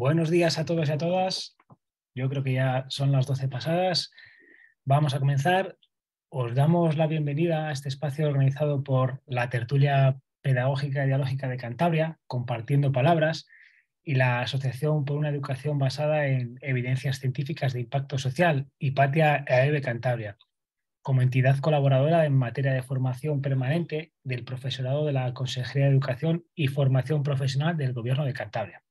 Buenos días a todos y a todas. Yo creo que ya son las 12 pasadas. Vamos a comenzar. Os damos la bienvenida a este espacio organizado por la Tertulia Pedagógica y Dialógica de Cantabria, Compartiendo Palabras, y la Asociación por una Educación Basada en Evidencias Científicas de Impacto Social, Hipatia AEB Cantabria, como entidad colaboradora en materia de formación permanente del profesorado de la Consejería de Educación y Formación Profesional del Gobierno de Cantabria.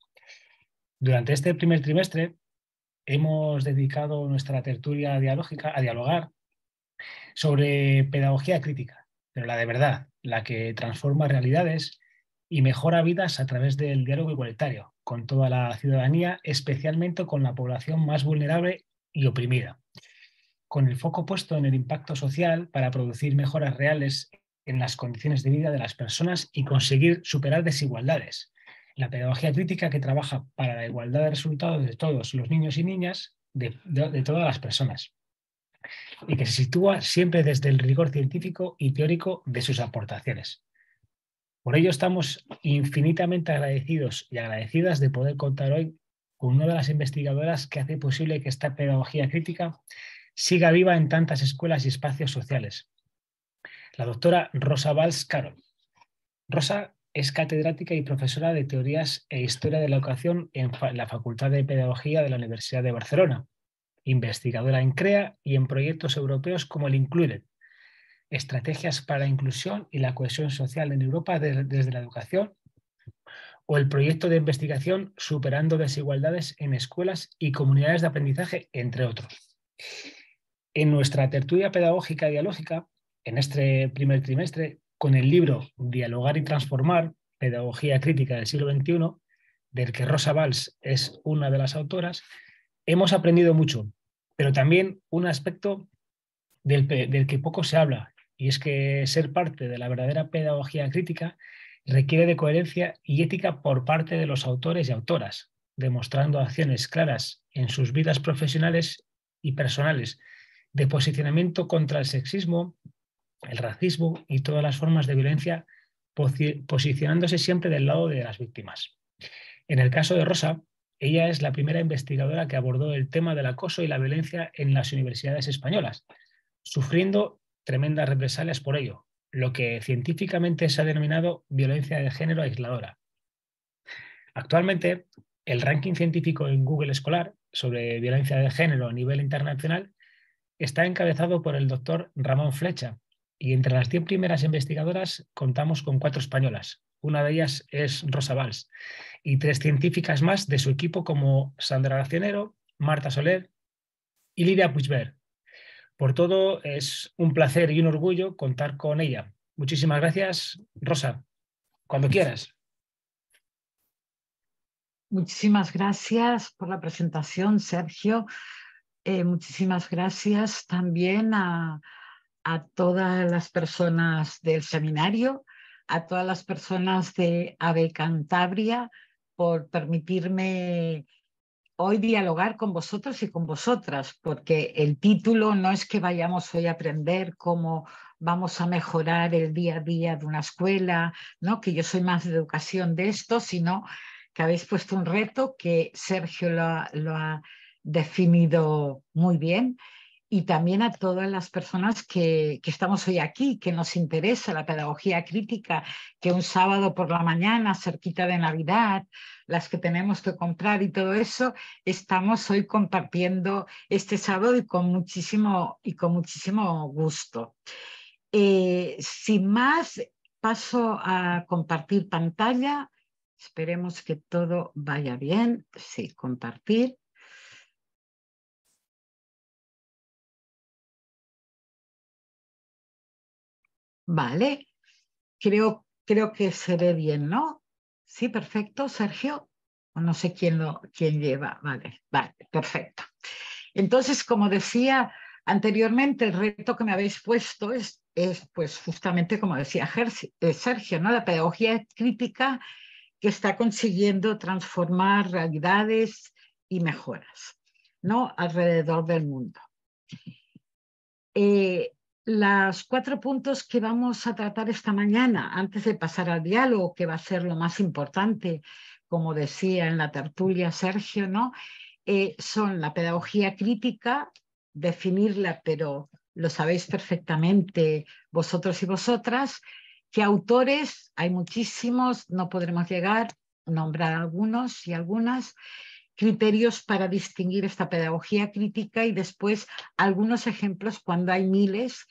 Durante este primer trimestre hemos dedicado nuestra tertulia dialógica a dialogar sobre pedagogía crítica, pero la de verdad, la que transforma realidades y mejora vidas a través del diálogo igualitario con toda la ciudadanía, especialmente con la población más vulnerable y oprimida, con el foco puesto en el impacto social para producir mejoras reales en las condiciones de vida de las personas y conseguir superar desigualdades, la pedagogía crítica que trabaja para la igualdad de resultados de todos los niños y niñas, de, todas las personas, y que se sitúa siempre desde el rigor científico y teórico de sus aportaciones. Por ello estamos infinitamente agradecidos y agradecidas de poder contar hoy con una de las investigadoras que hace posible que esta pedagogía crítica siga viva en tantas escuelas y espacios sociales. La doctora Rosa Valls Carol. Rosa es catedrática y profesora de Teorías e Historia de la Educación en la Facultad de Pedagogía de la Universidad de Barcelona, investigadora en CREA y en proyectos europeos como el Included, Estrategias para la Inclusión y la Cohesión Social en Europa desde la Educación, o el proyecto de investigación Superando Desigualdades en Escuelas y Comunidades de Aprendizaje, entre otros. En nuestra tertulia pedagógica dialógica, en este primer trimestre, con el libro Dialogar y Transformar, Pedagogía Crítica del siglo XXI, del que Rosa Valls es una de las autoras, hemos aprendido mucho, pero también un aspecto del, del, que poco se habla, y es que ser parte de la verdadera pedagogía crítica requiere de coherencia y ética por parte de los autores y autoras, demostrando acciones claras en sus vidas profesionales y personales de posicionamiento contra el sexismo, el racismo y todas las formas de violencia, posicionándose siempre del lado de las víctimas. En el caso de Rosa, ella es la primera investigadora que abordó el tema del acoso y la violencia en las universidades españolas, sufriendo tremendas represalias por ello, lo que científicamente se ha denominado violencia de género aisladora. Actualmente, el ranking científico en Google Escolar sobre violencia de género a nivel internacional está encabezado por el doctor Ramón Flecha, y entre las 100 primeras investigadoras contamos con cuatro españolas. Una de ellas es Rosa Valls y tres científicas más de su equipo como Sandra Racionero, Marta Soler y Lidia Puigver. Por todo, es un placer y un orgullo contar con ella. Muchísimas gracias, Rosa. Cuando quieras. Muchísimas gracias por la presentación, Sergio. Eh, muchísimas gracias también a, a todas las personas del seminario, a todas las personas de AVE Cantabria por permitirme hoy dialogar con vosotros y con vosotras, porque el título no es que vayamos hoy a aprender cómo vamos a mejorar el día a día de una escuela, ¿no? que yo soy más de educación de esto, sino que habéis puesto un reto que Sergio lo lo ha definido muy bien y también a todas las personas que, estamos hoy aquí, que nos interesa la pedagogía crítica, que un sábado por la mañana, cerquita de Navidad, las que tenemos que comprar y todo eso, estamos hoy compartiendo este sábado y con muchísimo, y con muchísimo gusto. Eh, sin más, paso a compartir pantalla. Esperemos que todo vaya bien. Sí, compartir. Vale, creo, creo que se ve bien, ¿no? Sí, perfecto, Sergio. No sé quién lo quién lleva. Vale, vale, perfecto. Entonces, como decía anteriormente, el reto que me habéis puesto es, es pues justamente como decía eh, Sergio, ¿no? La pedagogía crítica que está consiguiendo transformar realidades y mejoras, ¿no? Alrededor del mundo. Eh, los cuatro puntos que vamos a tratar esta mañana, antes de pasar al diálogo, que va a ser lo más importante como decía en la tertulia Sergio, ¿no? Eh, son la pedagogía crítica, definirla, pero lo sabéis perfectamente vosotros y vosotras, que autores, hay muchísimos, no podremos llegar, a nombrar algunos y algunas, criterios para distinguir esta pedagogía crítica y después algunos ejemplos cuando hay miles,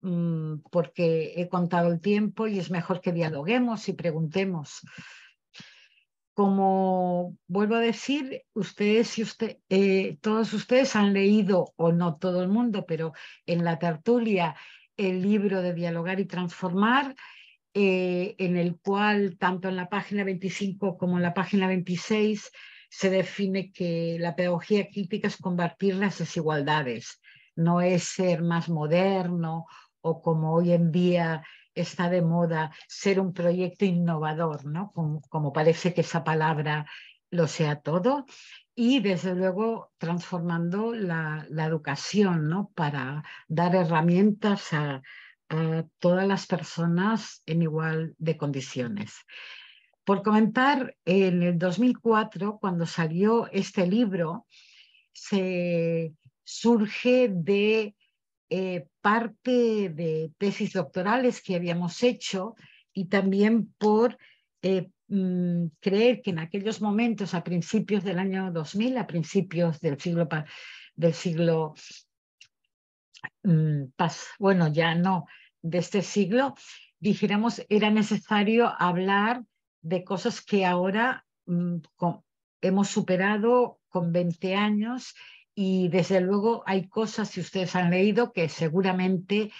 mm, porque he contado el tiempo y es mejor que dialoguemos y preguntemos. Como vuelvo a decir, ustedes y usted, eh, todos ustedes han leído, o no todo el mundo, pero en la tertulia, el libro de Dialogar y Transformar, eh, en el cual tanto en la página 25 como en la página 26 se define que la pedagogía crítica es combatir las desigualdades, no es ser más moderno o como hoy en día está de moda ser un proyecto innovador, ¿no? como, parece que esa palabra lo sea todo, y desde luego transformando la, educación ¿no? para dar herramientas a, a, todas las personas en igual de condiciones. Por comentar, en el 2004, cuando salió este libro, se surge de eh, parte de tesis doctorales que habíamos hecho y también por eh, mm, creer que en aquellos momentos, a principios del año 2000, a principios del siglo, del siglo mm, bueno, ya no, de este siglo, dijéramos, era necesario hablar de cosas que ahora mm, hemos superado con 20 años y desde luego hay cosas, si ustedes han leído, que seguramente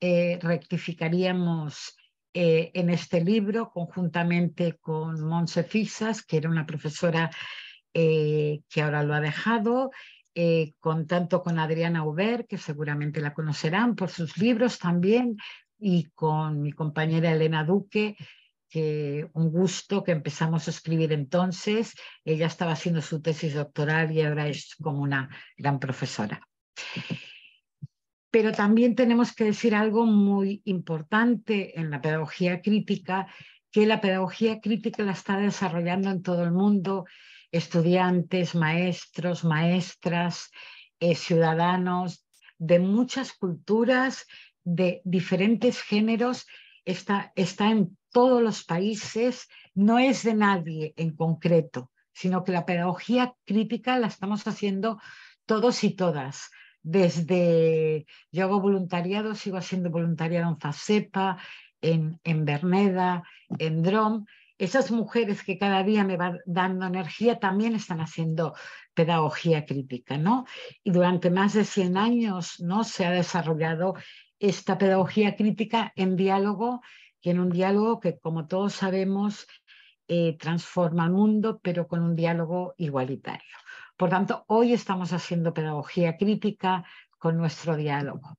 eh, rectificaríamos eh, en este libro conjuntamente con Monse Fisas, que era una profesora eh, que ahora lo ha dejado, con tanto con Adriana Uber, que seguramente la conocerán por sus libros también, y con mi compañera Elena Duque, un gusto que empezamos a escribir entonces. Ella estaba haciendo su tesis doctoral y ahora es como una gran profesora. Pero también tenemos que decir algo muy importante en la pedagogía crítica, que la pedagogía crítica la está desarrollando en todo el mundo, estudiantes, maestros, maestras, eh, ciudadanos de muchas culturas, de diferentes géneros, está, está en todos los países, no es de nadie en concreto, sino que la pedagogía crítica la estamos haciendo todos y todas. Desde yo hago voluntariado, sigo haciendo voluntariado en FASEPA, en, en Berneda, en DROM. Esas mujeres que cada día me van dando energía también están haciendo pedagogía crítica, ¿no? Y durante más de 100 años, ¿no? Se ha desarrollado esta pedagogía crítica en diálogo y en un diálogo que, como todos sabemos, eh, transforma el mundo, pero con un diálogo igualitario. Por tanto, hoy estamos haciendo pedagogía crítica con nuestro diálogo.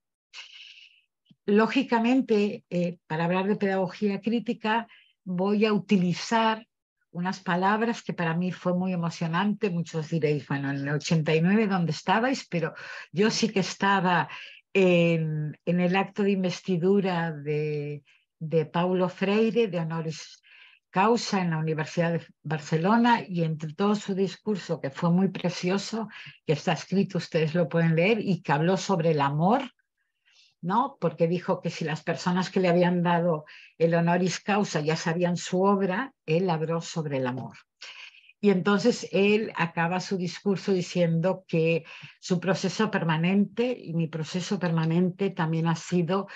Lógicamente, eh, para hablar de pedagogía crítica, voy a utilizar unas palabras que para mí fue muy emocionante. Muchos diréis, bueno, en el 89, ¿dónde estabais? Pero yo sí que estaba en, el acto de investidura de, de Paulo Freire, de honoris causa en la Universidad de Barcelona y entre todo su discurso, que fue muy precioso, que está escrito, ustedes lo pueden leer, y que habló sobre el amor, ¿no? Porque dijo que si las personas que le habían dado el honoris causa ya sabían su obra, él habló sobre el amor. Y entonces él acaba su discurso diciendo que su proceso permanente y mi proceso permanente también ha sido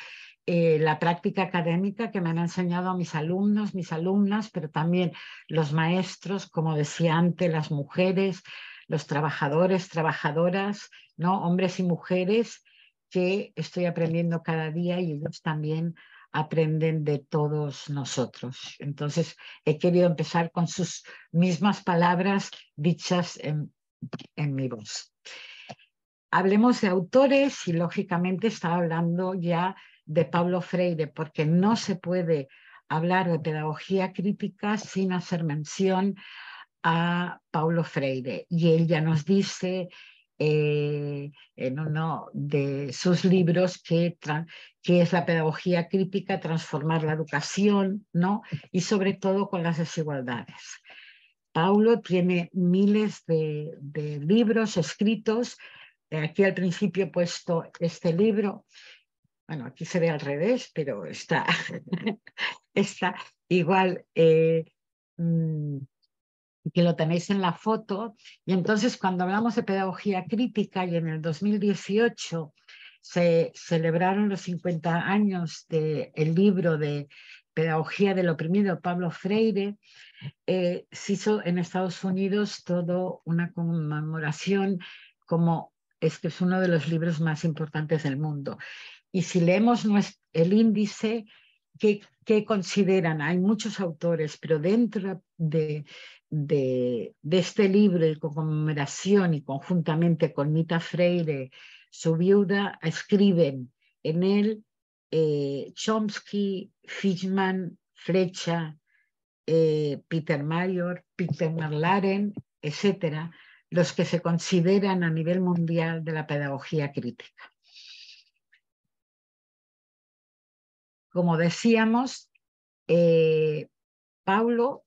eh, la práctica académica que me han enseñado a mis alumnos, mis alumnas, pero también los maestros, como decía antes, las mujeres, los trabajadores, trabajadoras, ¿no? hombres y mujeres, que estoy aprendiendo cada día y ellos también aprenden de todos nosotros. Entonces, he querido empezar con sus mismas palabras dichas en, mi voz. Hablemos de autores y lógicamente estaba hablando ya de Pablo Freire, porque no se puede hablar de pedagogía crítica sin hacer mención a Paulo Freire. Y él ya nos dice eh, en uno de sus libros que, que es la pedagogía crítica, transformar la educación, ¿no? Y sobre todo con las desigualdades. Paulo tiene miles de, libros escritos. Aquí al principio he puesto este libro. Bueno, aquí se ve al revés, pero está, está igual. Eh, mm, que lo tenéis en la foto. Y entonces cuando hablamos de pedagogía crítica y en el 2018 se celebraron los 50 años del libro de Pedagogía del Oprimido, Pablo Freire, eh, se hizo en Estados Unidos todo una conmemoración como es que es uno de los libros más importantes del mundo. Y si leemos el índice, ¿qué, consideran? Hay muchos autores, pero dentro de, este libro y conmemoración y conjuntamente con Mita Freire, su viuda, escriben en él eh, Chomsky, Fishman, Flecha, eh, Peter Mayor, Peter Marlaren, etcétera, los que se consideran a nivel mundial de la pedagogía crítica. Como decíamos, eh, Paulo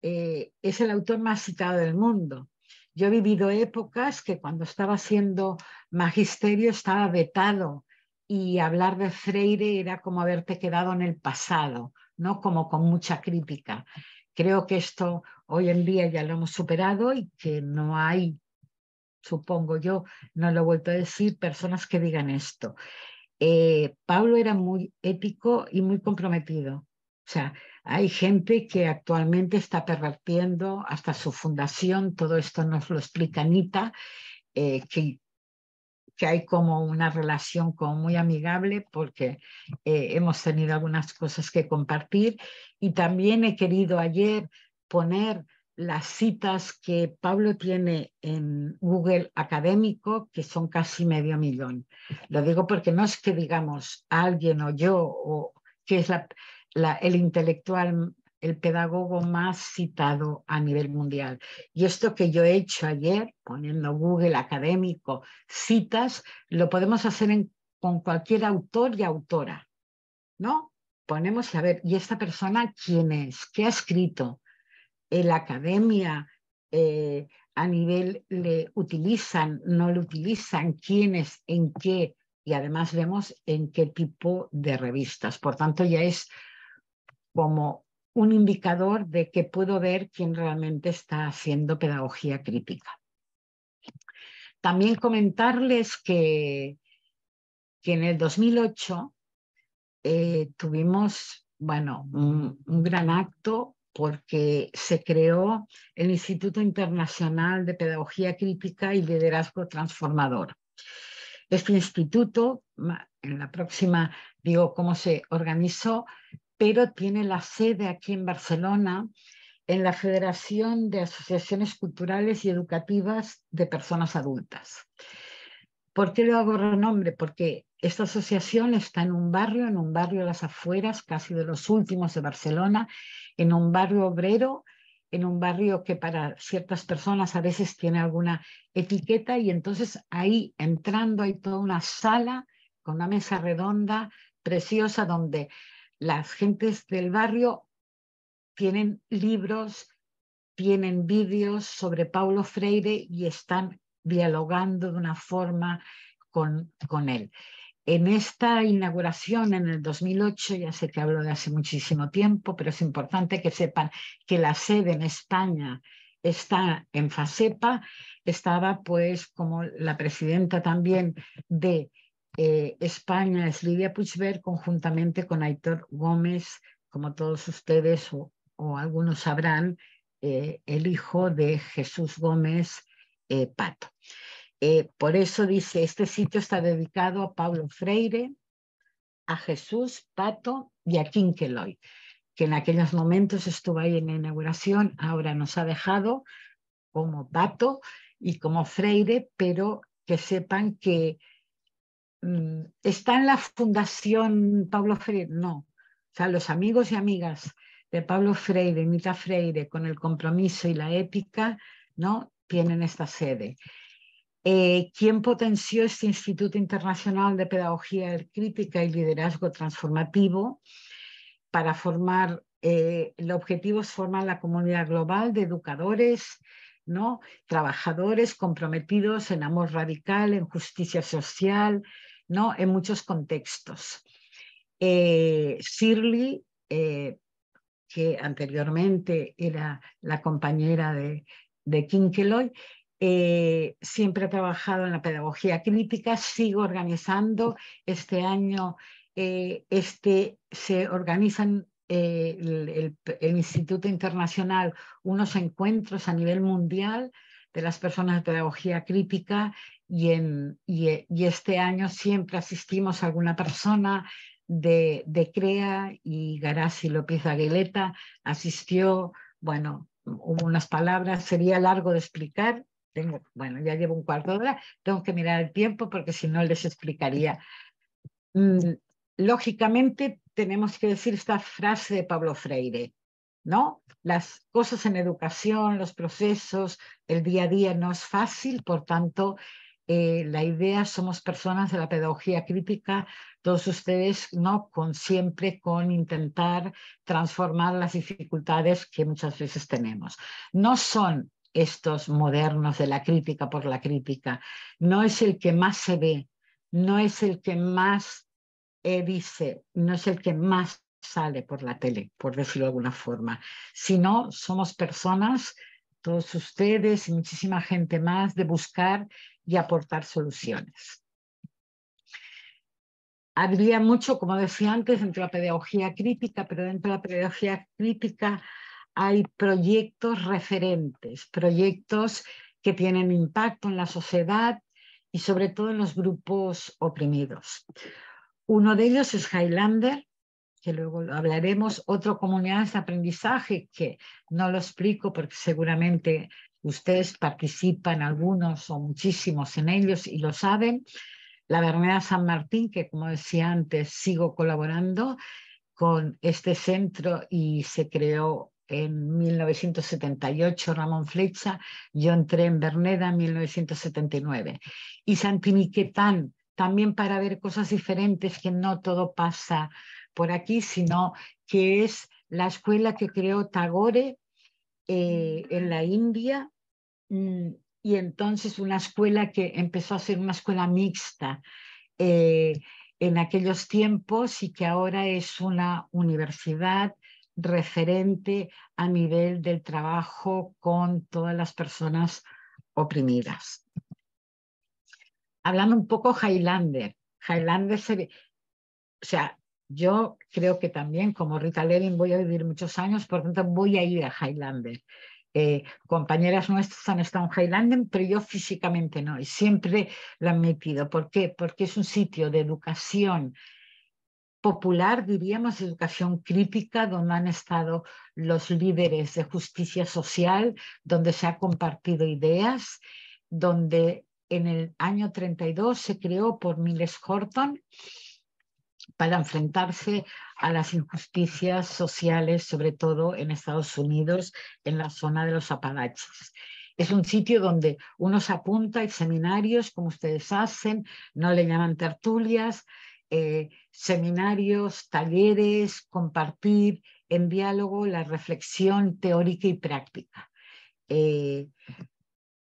eh, es el autor más citado del mundo. Yo he vivido épocas que cuando estaba haciendo magisterio estaba vetado y hablar de Freire era como haberte quedado en el pasado, ¿no? Como con mucha crítica. Creo que esto hoy en día ya lo hemos superado y que no hay, supongo yo, no lo he vuelto a decir, personas que digan esto. Eh, Pablo era muy ético y muy comprometido. O sea, hay gente que actualmente está pervertiendo hasta su fundación, todo esto nos lo explica Anita, eh, que que hay como una relación como muy amigable porque eh, hemos tenido algunas cosas que compartir y también he querido ayer poner las citas que Pablo tiene en Google académico, que son casi medio millón. Lo digo porque no es que digamos alguien o yo, o que es el intelectual el pedagogo más citado a nivel mundial. Y esto que yo he hecho ayer, poniendo Google académico, citas, lo podemos hacer con cualquier autor y autora, ¿no? Ponemos a ver, ¿y esta persona quién es? ¿Qué ha escrito? ¿En la academia eh, a nivel le utilizan, no lo utilizan? ¿Quiénes? ¿En qué? Y además vemos en qué tipo de revistas. Por tanto, ya es como un indicador de que puedo ver quién realmente está haciendo pedagogía crítica. También comentarles que, que en el 2008 eh, tuvimos bueno, un gran acto porque se creó el Instituto Internacional de Pedagogía Crítica y Liderazgo Transformador. Este instituto, en la próxima digo cómo se organizó, pero tiene la sede aquí en Barcelona, en la Federación de Asociaciones Culturales y Educativas de Personas Adultas. ¿Por qué le hago renombre? Porque esta asociación está en un barrio, en un barrio de las afueras, casi de los últimos de Barcelona, en un barrio obrero, en un barrio que para ciertas personas a veces tiene alguna etiqueta y entonces ahí entrando hay toda una sala con una mesa redonda preciosa donde las gentes del barrio tienen libros, tienen vídeos sobre Paulo Freire y están dialogando de una forma con, con él. En esta inauguración en el 2008, ya sé que hablo de hace muchísimo tiempo, pero es importante que sepan que la sede en España está en FASEPA, estaba pues como la presidenta también de eh, España es Lidia Puigvert conjuntamente con Aitor Gómez, como todos ustedes o, algunos sabrán, eh, el hijo de Jesús Gómez eh, Pato. Por eso dice, este sitio está dedicado a Pablo Freire, a Jesús Pato y a Quinqueloy, que en aquellos momentos estuvo ahí en la inauguración, ahora nos ha dejado como Pato y como Freire, pero que sepan que Mm, ¿Está en la Fundación Pablo Freire? No. O sea, los amigos y amigas de Pablo Freire, Mita Freire, con el compromiso y la ética, ¿no? Tienen esta sede. Eh, ¿Quién potenció este Instituto Internacional de Pedagogía Crítica y Liderazgo Transformativo para formar Eh, el objetivo es formar la comunidad global de educadores, ¿no? trabajadores comprometidos en amor radical, en justicia social, ¿no? en muchos contextos. Eh, Shirley, eh, que anteriormente era la compañera de, de Kinkeloy, eh, siempre he trabajado en la pedagogía crítica, sigo organizando. Este año eh, este, se organizan eh, el, Instituto Internacional unos encuentros a nivel mundial de las personas de pedagogía crítica y, en, y, este año siempre asistimos a alguna persona de, de CREA y Garasi López Aguileta asistió, bueno, unas palabras, sería largo de explicar, tengo, bueno, ya llevo un cuarto de hora, tengo que mirar el tiempo porque si no les explicaría. Mm, lógicamente tenemos que decir esta frase de Pablo Freire, ¿no? Las cosas en educación, los procesos, el día a día no es fácil, por tanto, eh, la idea somos personas de la pedagogía crítica, todos ustedes, ¿no? Con siempre con intentar transformar las dificultades que muchas veces tenemos. No son estos modernos de la crítica por la crítica, no es el que más se ve, no es el que más eh, dice, no es el que más sale por la tele, por decirlo de alguna forma, sino somos personas, todos ustedes y muchísima gente más, de buscar y aportar soluciones. Habría mucho, como decía antes, dentro de la pedagogía crítica, pero dentro de la pedagogía crítica hay proyectos referentes, proyectos que tienen impacto en la sociedad y sobre todo en los grupos oprimidos. Uno de ellos es Highlander, que luego hablaremos, otro comunidad de aprendizaje que no lo explico porque seguramente ustedes participan algunos o muchísimos en ellos y lo saben. La Berneda San Martín, que como decía antes, sigo colaborando con este centro y se creó en 1978 Ramón Flecha, yo entré en Berneda en 1979. Y Santiniquetán, también para ver cosas diferentes, que no todo pasa por aquí, sino que es la escuela que creó Tagore eh, en la India Mm, y entonces una escuela que empezó a ser una escuela mixta eh, en aquellos tiempos y que ahora es una universidad referente a nivel del trabajo con todas las personas oprimidas. Hablando un poco Highlander, Highlander se o sea, yo creo que también como Rita Levin voy a vivir muchos años, por tanto voy a ir a Highlander. Eh, compañeras nuestras han estado en Highlander, pero yo físicamente no, y siempre lo han metido. ¿Por qué? Porque es un sitio de educación popular, diríamos, educación crítica, donde han estado los líderes de justicia social, donde se ha compartido ideas, donde en el año 32 se creó por Miles Horton para enfrentarse a las injusticias sociales, sobre todo en Estados Unidos, en la zona de los Apalaches. Es un sitio donde uno se apunta, hay seminarios, como ustedes hacen, no le llaman tertulias, eh, seminarios, talleres, compartir en diálogo la reflexión teórica y práctica. Eh,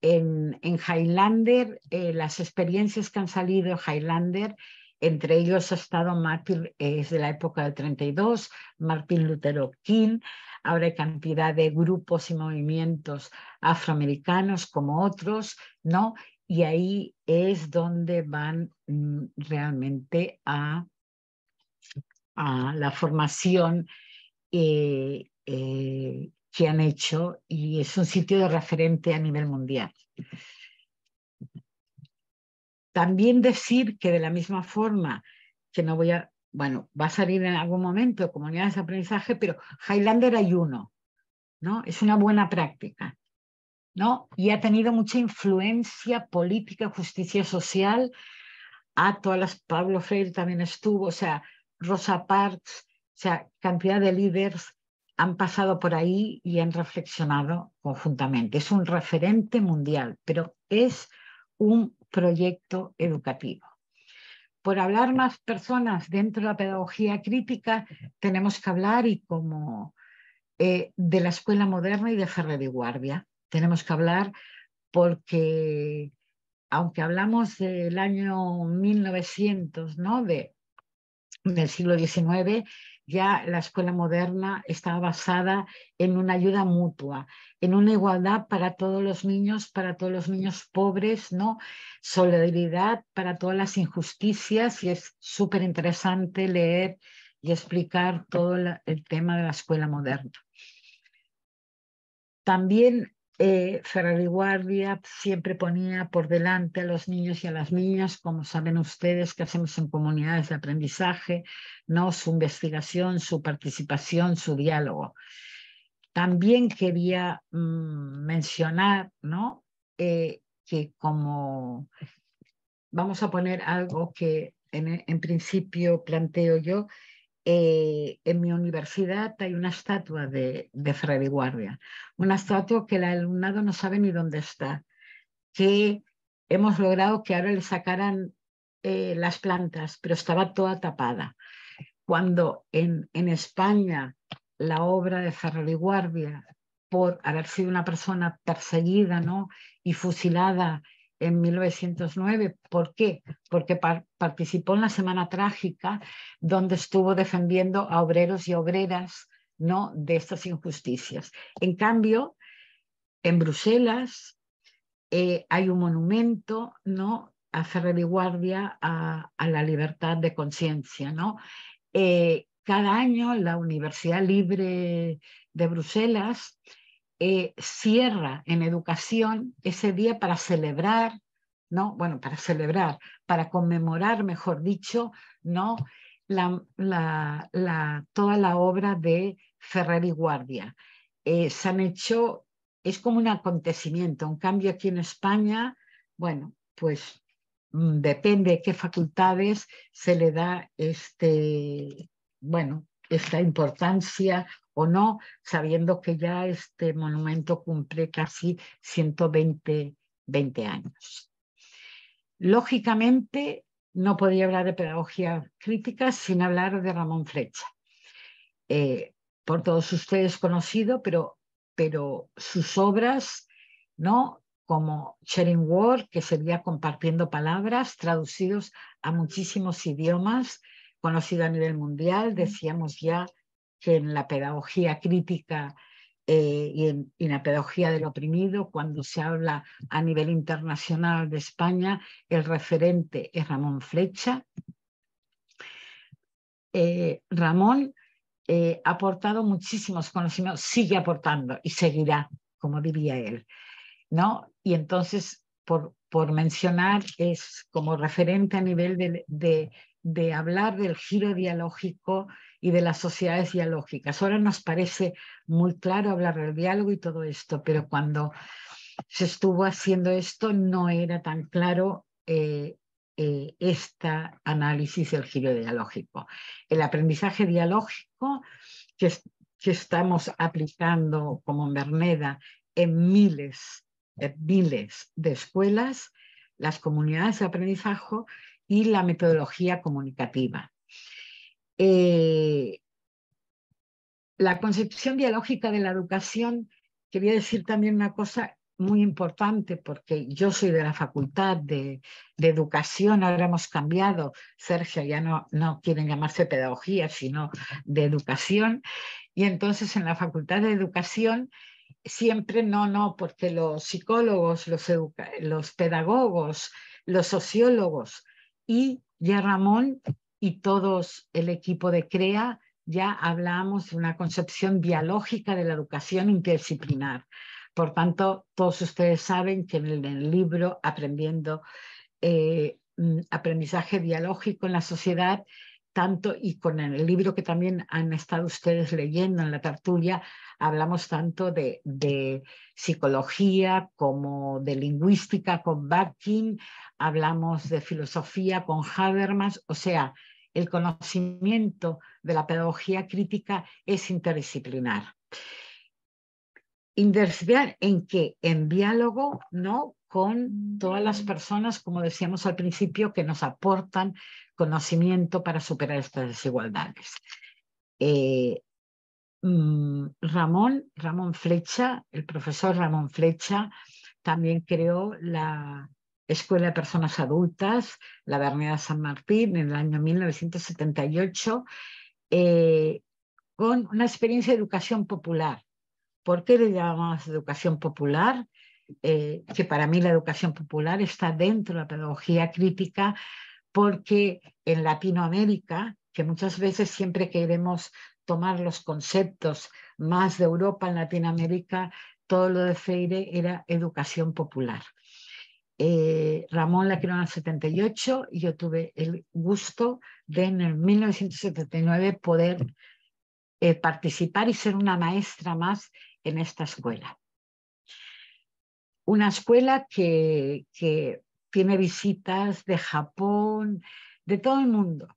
en, Highlander, eh, las experiencias que han salido en Highlander entre ellos ha estado Martin, es de la época del 32, Martin Luther King. Ahora hay cantidad de grupos y movimientos afroamericanos como otros, ¿no? Y ahí es donde van mm, realmente a, la formación eh, eh, que han hecho y es un sitio de referente a nivel mundial. También decir que de la misma forma que no voy a, bueno, va a salir en algún momento comunidades de aprendizaje, pero Highlander hay uno, ¿no? Es una buena práctica, ¿no? Y ha tenido mucha influencia política, justicia social, a todas las, Pablo Freire también estuvo, o sea, Rosa Parks, o sea, cantidad de líderes han pasado por ahí y han reflexionado conjuntamente. Es un referente mundial, pero es un proyecto educativo. por hablar más personas dentro de la pedagogía crítica, tenemos que hablar y como eh, de la escuela moderna y de Ferrer y Guardia. Tenemos que hablar porque, aunque hablamos del año 1900, ¿no? De, del siglo XIX, ya la escuela moderna estaba basada en una ayuda mutua, en una igualdad para todos los niños, para todos los niños pobres, ¿no? Solidaridad para todas las injusticias y es súper interesante leer y explicar todo el tema de la escuela moderna. También eh, Ferrari Guardia siempre ponía por delante a los niños y a las niñas, como saben ustedes que hacemos en comunidades de aprendizaje, ¿no? su investigación, su participación, su diálogo. También quería mm, mencionar ¿no? Eh, que como vamos a poner algo que en, en principio planteo yo, eh, en mi universidad hay una estatua de, de Freddy Guardia, una estatua que el alumnado no sabe ni dónde está, que hemos logrado que ahora le sacaran eh, las plantas, pero estaba toda tapada. Cuando en, en España la obra de Ferrer Guardia, por haber sido una persona perseguida ¿no? y fusilada en 1909. ¿Por qué? Porque participó en la Semana Trágica, donde estuvo defendiendo a obreros y obreras ¿no? de estas injusticias. En cambio, en Bruselas eh, hay un monumento ¿no? a Ferrer y Guardia a, la libertad de conciencia. ¿no? Eh, cada año la Universidad Libre de Bruselas eh, cierra en educación ese día para celebrar, ¿no? Bueno, para celebrar, para conmemorar, mejor dicho, ¿no? La, la, toda la obra de Ferrer y Guardia. Eh, se han hecho, es como un acontecimiento, un cambio aquí en España, bueno, pues mm, depende de qué facultades se le da este, bueno, esta importancia o no, sabiendo que ya este monumento cumple casi 120 20 años. Lógicamente, no podía hablar de pedagogía crítica sin hablar de Ramón Flecha. Eh, por todos ustedes conocido, pero, pero sus obras, ¿no? como Sharing Word, que sería compartiendo palabras, traducidos a muchísimos idiomas, conocido a nivel mundial, decíamos ya que en la pedagogía crítica eh, y, en, la pedagogía del oprimido, cuando se habla a nivel internacional de España, el referente es Ramón Flecha. Eh, Ramón eh, ha aportado muchísimos conocimientos, sigue aportando y seguirá, como diría él. ¿no? Y entonces, por, por mencionar, es como referente a nivel de, de hablar del giro dialógico y de las sociedades dialógicas. Ahora nos parece muy claro hablar del diálogo y todo esto, pero cuando se estuvo haciendo esto no era tan claro eh, eh, este análisis del giro dialógico. El aprendizaje dialógico que, estamos aplicando como en Berneda en miles, en miles de escuelas, las comunidades de aprendizaje y la metodología comunicativa. Eh, la concepción dialógica de la educación, quería decir también una cosa muy importante, porque yo soy de la Facultad de, Educación, ahora hemos cambiado, Sergio ya no, no quieren llamarse pedagogía, sino de educación, y entonces en la Facultad de Educación siempre no, no, porque los psicólogos, los, los pedagogos, los sociólogos y ya Ramón y todos el equipo de CREA ya hablamos de una concepción biológica de la educación interdisciplinar. Por tanto, todos ustedes saben que en el, libro Aprendiendo eh, mm, Aprendizaje Biológico en la Sociedad, tanto y con el libro que también han estado ustedes leyendo en la tertulia, hablamos tanto de, psicología como de lingüística con Bakin, hablamos de filosofía con Habermas, o sea, el conocimiento de la pedagogía crítica es interdisciplinar. interdisciplinar en que en diálogo, ¿no? Con todas las personas, como decíamos al principio, que nos aportan conocimiento para superar estas desigualdades. Eh, mm, Ramón, Ramón Flecha, el profesor Ramón Flecha, también creó la Escuela de Personas Adultas, la Berneda San Martín, en el año 1978, eh, con una experiencia de educación popular. ¿Por qué le llamamos educación popular? Eh, que para mí la educación popular está dentro de la pedagogía crítica, porque en Latinoamérica, que muchas veces siempre queremos tomar los conceptos más de Europa en Latinoamérica, todo lo de Freire era educación popular. Eh, Ramón la creó en el 78 y yo tuve el gusto de en el 1979 poder eh, participar y ser una maestra más en esta escuela. Una escuela que, que tiene visitas de Japón, de todo el mundo,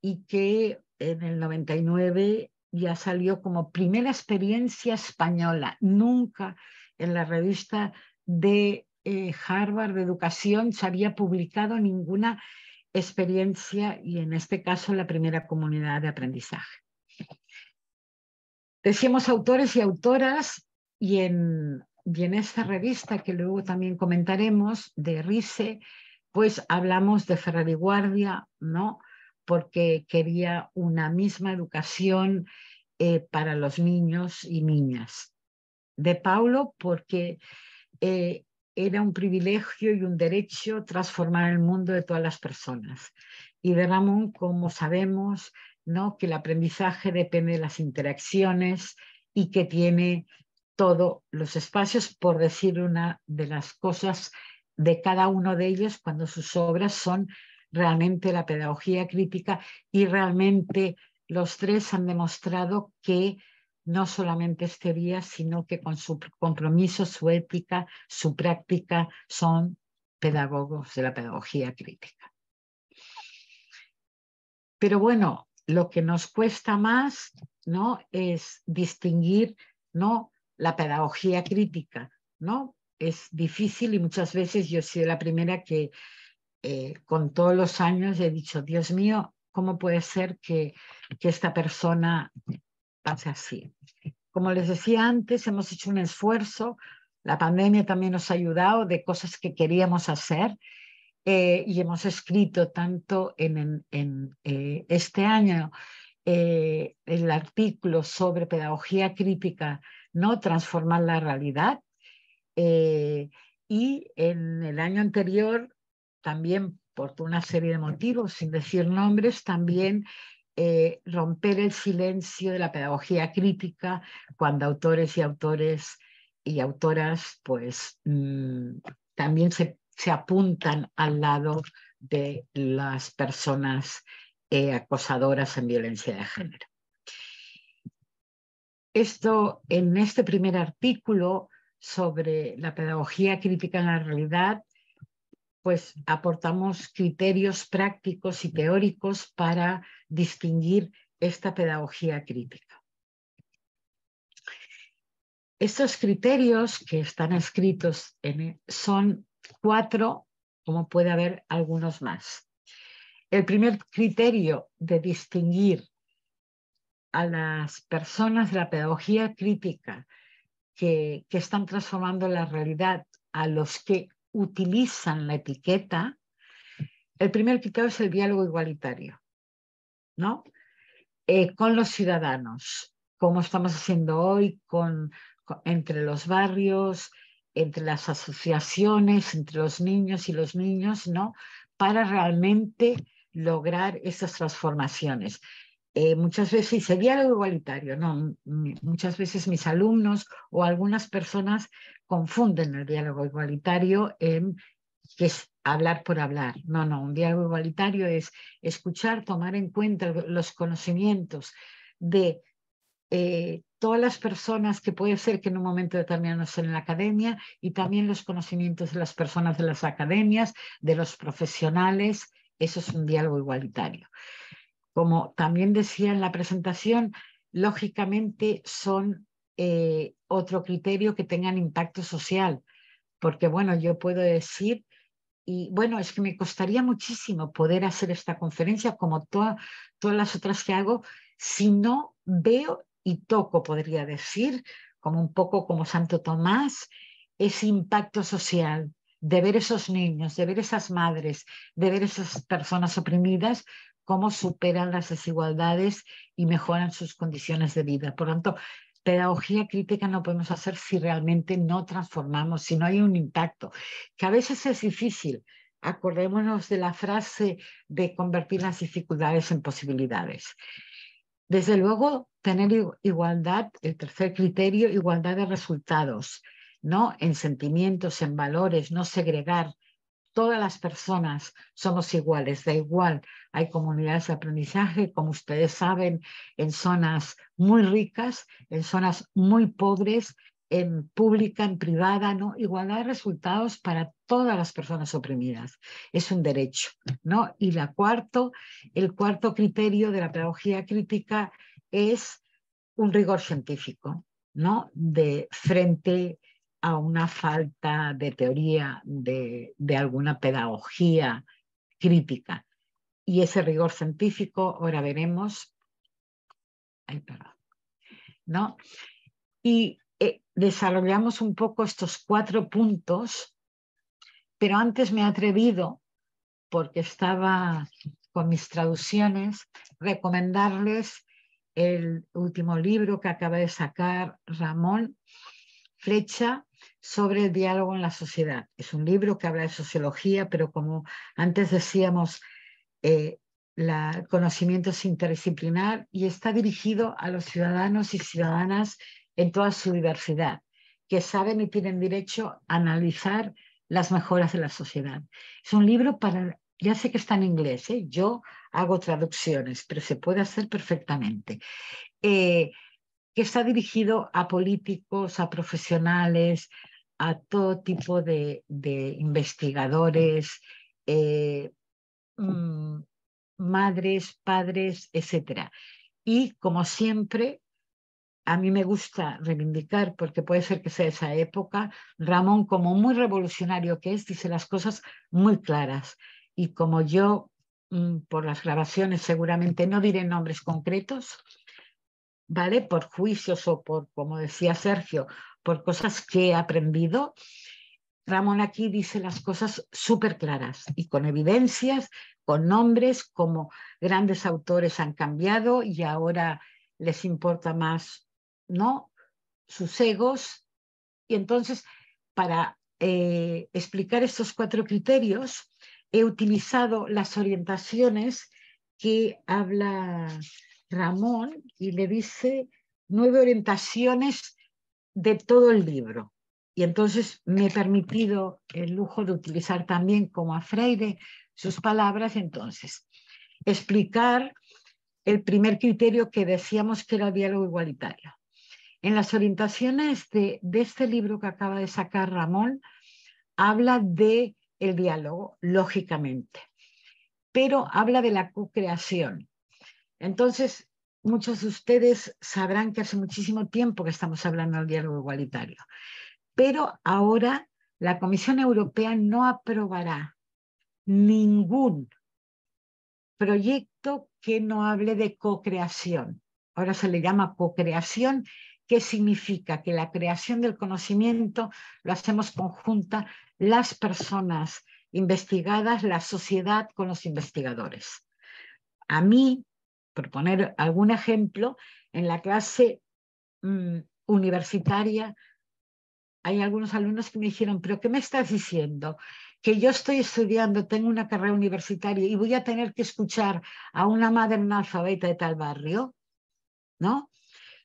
y que en el 99 ya salió como primera experiencia española. Nunca en la revista de eh, Harvard de Educación se había publicado ninguna experiencia y en este caso la primera comunidad de aprendizaje. Decíamos autores y autoras y en y en esta revista, que luego también comentaremos, de RISE, pues hablamos de Ferrari Guardia, ¿no? Porque quería una misma educación eh, para los niños y niñas. De Paulo, porque eh, era un privilegio y un derecho transformar el mundo de todas las personas. Y de Ramón, como sabemos, ¿no? que el aprendizaje depende de las interacciones y que tiene todos los espacios, por decir una de las cosas de cada uno de ellos cuando sus obras son realmente la pedagogía crítica y realmente los tres han demostrado que no solamente es teoría, sino que con su compromiso, su ética, su práctica son pedagogos de la pedagogía crítica. Pero bueno, lo que nos cuesta más ¿no? es distinguir ¿no? la pedagogía crítica, ¿no? Es difícil y muchas veces yo he sido la primera que eh, con todos los años he dicho, Dios mío, ¿cómo puede ser que, que esta persona pase así? Como les decía antes, hemos hecho un esfuerzo, la pandemia también nos ha ayudado de cosas que queríamos hacer eh, y hemos escrito tanto en, en, eh, este año el artículo sobre pedagogía crítica ¿no? Transformar la realidad. Eh, y en el año anterior, también por una serie de motivos, sin decir nombres, también eh, romper el silencio de la pedagogía crítica cuando autores y autores y autoras pues mm, también se, se, apuntan al lado de las personas eh, acosadoras en violencia de género. Esto, en este primer artículo sobre la pedagogía crítica en la realidad, pues aportamos criterios prácticos y teóricos para distinguir esta pedagogía crítica. Estos criterios que están escritos en, son cuatro, como puede haber algunos más. El primer criterio de distinguir a las personas de la pedagogía crítica que, están transformando la realidad, a los que utilizan la etiqueta, el primer criterio es el diálogo igualitario, ¿no? Eh, con los ciudadanos, como estamos haciendo hoy con, entre los barrios, entre las asociaciones, entre los niños y los niños, ¿no? Para realmente lograr esas transformaciones. Eh, muchas veces dice diálogo igualitario, no, muchas veces mis alumnos o algunas personas confunden el diálogo igualitario en que es hablar por hablar. No, no, un diálogo igualitario es escuchar, tomar en cuenta los conocimientos de eh, todas las personas que puede ser que en un momento determinado estén en la academia y también los conocimientos de las personas de las academias, de los profesionales. Eso es un diálogo igualitario como también decía en la presentación, lógicamente son eh, otro criterio que tengan impacto social. Porque, bueno, yo puedo decir, y bueno, es que me costaría muchísimo poder hacer esta conferencia como todas las otras que hago, si no veo y toco, podría decir, como un poco como Santo Tomás, ese impacto social de ver esos niños, de ver esas madres, de ver esas personas oprimidas, cómo superan las desigualdades y mejoran sus condiciones de vida. Por lo tanto, pedagogía crítica no podemos hacer si realmente no transformamos, si no hay un impacto, que a veces es difícil. Acordémonos de la frase de convertir las dificultades en posibilidades. Desde luego, tener igualdad, el tercer criterio, igualdad de resultados, ¿no? En sentimientos, en valores, no segregar. Todas las personas somos iguales, da igual. Hay comunidades de aprendizaje, como ustedes saben, en zonas muy ricas, en zonas muy pobres, en pública, en privada, ¿no? Igualdad de resultados para todas las personas oprimidas. Es un derecho, ¿no? Y la cuarto, el cuarto criterio de la pedagogía crítica es un rigor científico, ¿no? De frente a una falta de teoría, de, de alguna pedagogía crítica. Y ese rigor científico, ahora veremos, ay, perdón, ¿no? Y eh, desarrollamos un poco estos cuatro puntos, pero antes me he atrevido, porque estaba con mis traducciones, recomendarles el último libro que acaba de sacar Ramón Flecha sobre el diálogo en la sociedad. Es un libro que habla de sociología, pero como antes decíamos, eh, el conocimiento es interdisciplinar y está dirigido a los ciudadanos y ciudadanas en toda su diversidad, que saben y tienen derecho a analizar las mejoras de la sociedad. Es un libro para, ya sé que está en inglés, ¿eh? yo hago traducciones, pero se puede hacer perfectamente, eh, que está dirigido a políticos, a profesionales, a todo tipo de, investigadores, eh, mm, madres, padres, etc. Y como siempre, a mí me gusta reivindicar, porque puede ser que sea esa época, Ramón como muy revolucionario que es, dice las cosas muy claras. Y como yo, mm, por las grabaciones seguramente no diré nombres concretos, ¿vale? Por juicios o por, como decía Sergio, por cosas que he aprendido, Ramón aquí dice las cosas súper claras y con evidencias, con nombres, como grandes autores han cambiado y ahora les importa más ¿no? sus egos. Y entonces, para eh, explicar estos cuatro criterios, he utilizado las orientaciones que habla Ramón y le dice nueve orientaciones de todo el libro. Y entonces me he permitido el lujo de utilizar también como a Freire sus palabras, entonces, explicar el primer criterio que decíamos que era el diálogo igualitario. En las orientaciones de, este libro que acaba de sacar Ramón, habla de el diálogo, lógicamente, pero habla de la co-creación. Entonces, muchos de ustedes sabrán que hace muchísimo tiempo que estamos hablando del diálogo igualitario, pero ahora la Comisión Europea no aprobará ningún proyecto que no hable de co-creación. Ahora se le llama co-creación ¿Qué significa? Que la creación del conocimiento lo hacemos conjunta las personas investigadas, la sociedad con los investigadores. A mí, por poner algún ejemplo, en la clase mm, universitaria hay algunos alumnos que me dijeron, pero ¿qué me estás diciendo? Que yo estoy estudiando, tengo una carrera universitaria y voy a tener que escuchar a una madre analfabeta de tal barrio, ¿no?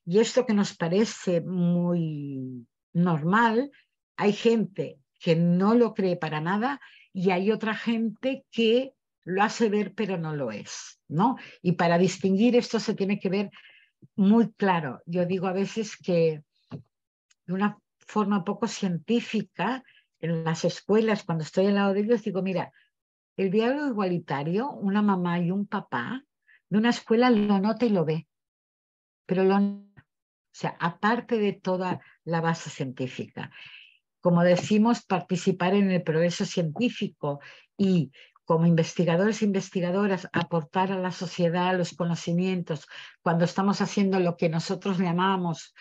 Y esto que nos parece muy normal, hay gente que no lo cree para nada y hay otra gente que lo hace ver pero no lo es, ¿no? Y para distinguir esto se tiene que ver muy claro. Yo digo a veces que de una forma poco científica, en las escuelas, cuando estoy al lado de ellos, digo, mira, el diálogo igualitario, una mamá y un papá de una escuela lo nota y lo ve, pero lo o sea, aparte de toda la base científica. Como decimos, participar en el progreso científico y como investigadores e investigadoras aportar a la sociedad los conocimientos cuando estamos haciendo lo que nosotros llamamos,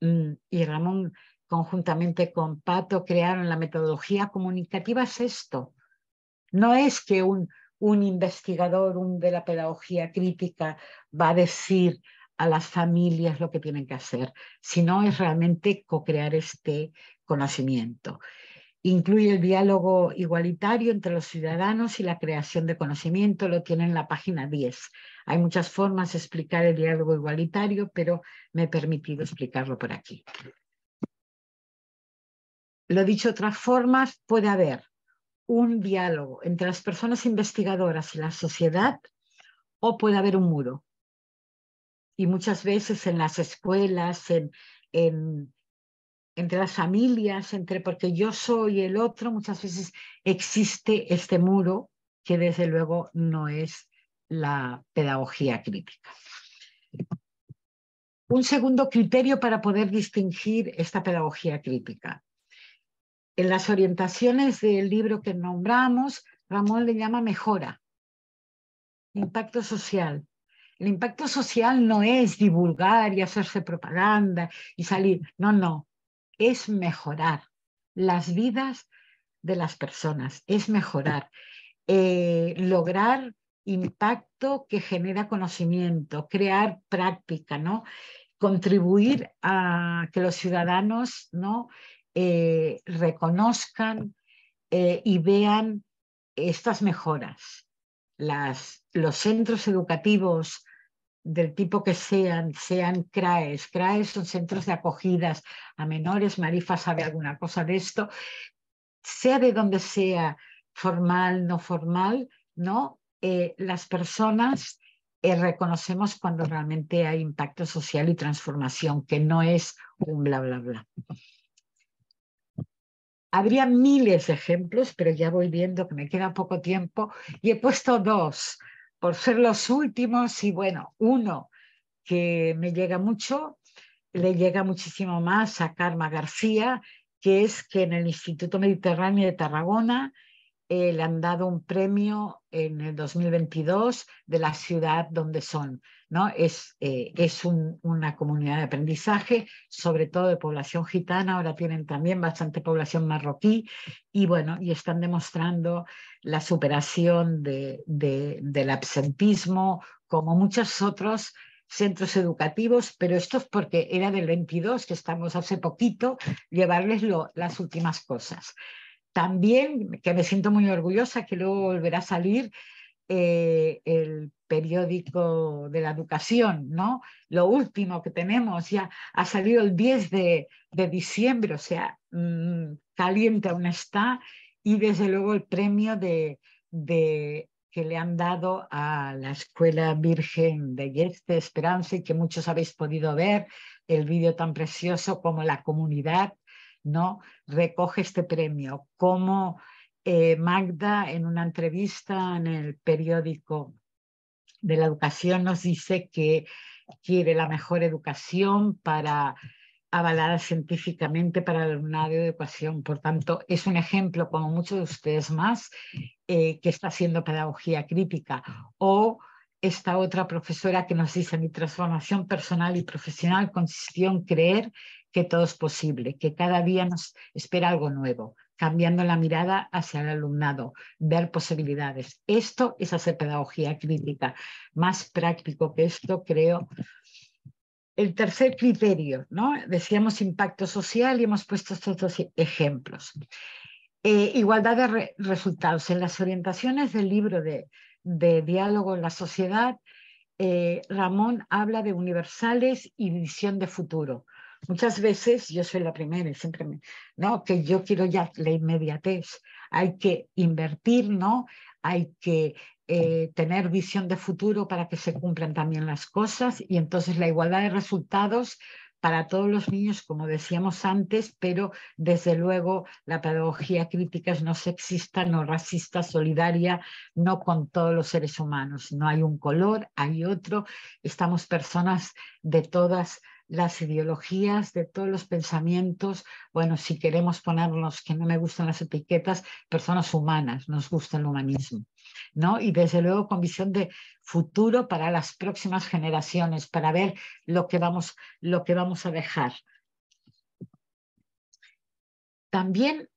mm, y Ramón conjuntamente con Pato crearon la metodología comunicativa, es esto. No es que un, un investigador, un de la pedagogía crítica, va a decir a las familias lo que tienen que hacer, sino es realmente co-crear este conocimiento. Incluye el diálogo igualitario entre los ciudadanos y la creación de conocimiento, lo tiene en la página 10. Hay muchas formas de explicar el diálogo igualitario, pero me he permitido explicarlo por aquí. Lo dicho de otras formas, puede haber un diálogo entre las personas investigadoras y la sociedad o puede haber un muro y muchas veces en las escuelas, en, entre las familias, entre porque yo soy el otro, muchas veces existe este muro que desde luego no es la pedagogía crítica. Un segundo criterio para poder distinguir esta pedagogía crítica. En las orientaciones del libro que nombramos, Ramón le llama mejora, impacto social. El impacto social no es divulgar y hacerse propaganda y salir, no, no, es mejorar las vidas de las personas, es mejorar, eh, lograr impacto que genera conocimiento, crear práctica, ¿no? contribuir a que los ciudadanos ¿no? Eh, reconozcan eh, y vean estas mejoras. Las, los centros educativos del tipo que sean, sean CRAES. CRAES son centros de acogidas a menores. Marifa sabe alguna cosa de esto. Sea de donde sea, formal, no formal, ¿no? Eh, las personas eh, reconocemos cuando realmente hay impacto social y transformación, que no es un bla, bla, bla. Habría miles de ejemplos, pero ya voy viendo que me queda poco tiempo y he puesto dos por ser los últimos y bueno, uno que me llega mucho, le llega muchísimo más a Karma García, que es que en el Instituto Mediterráneo de Tarragona eh, le han dado un premio en el 2022 de la ciudad donde son. ¿no? Es, eh, es una comunidad de aprendizaje, sobre todo de población gitana, ahora tienen también bastante población marroquí y bueno, y están demostrando la superación de, del absentismo, como muchos otros centros educativos, pero esto es porque era del 22, que estamos hace poquito, llevarles las últimas cosas. También, que me siento muy orgullosa, que luego volverá a salir eh, el periódico de la educación, ¿no? Lo último que tenemos ya ha salido el 10 de, diciembre, o sea, mm, caliente aún está, y desde luego el premio de, de, que le han dado a la Escuela Virgen de Yeste Esperanza y que muchos habéis podido ver, el vídeo tan precioso como la comunidad ¿no? recoge este premio, como eh, Magda en una entrevista en el periódico de la educación nos dice que quiere la mejor educación para avalada científicamente para el alumnado de educación. Por tanto, es un ejemplo, como muchos de ustedes más, eh, que está haciendo pedagogía crítica. O esta otra profesora que nos dice, mi transformación personal y profesional consistió en creer que todo es posible, que cada día nos espera algo nuevo, cambiando la mirada hacia el alumnado, ver posibilidades. Esto es hacer pedagogía crítica. Más práctico que esto, creo. El tercer criterio, ¿no? Decíamos impacto social y hemos puesto estos dos ejemplos. Eh, igualdad de resultados. En las orientaciones del libro de, Diálogo en la Sociedad, eh, Ramón habla de universales y visión de futuro. Muchas veces yo soy la primera y siempre me, no, que yo quiero ya la inmediatez. Hay que invertir, ¿no? Hay que eh, tener visión de futuro para que se cumplan también las cosas y entonces la igualdad de resultados para todos los niños, como decíamos antes, pero desde luego la pedagogía crítica es no sexista, no racista, solidaria, no con todos los seres humanos. No hay un color, hay otro. Estamos personas de todas las ideologías, de todos los pensamientos. Bueno, si queremos ponernos que no me gustan las etiquetas, personas humanas, nos gusta el humanismo. ¿No? Y desde luego con visión de futuro para las próximas generaciones, para ver lo que vamos, lo que vamos a dejar. También,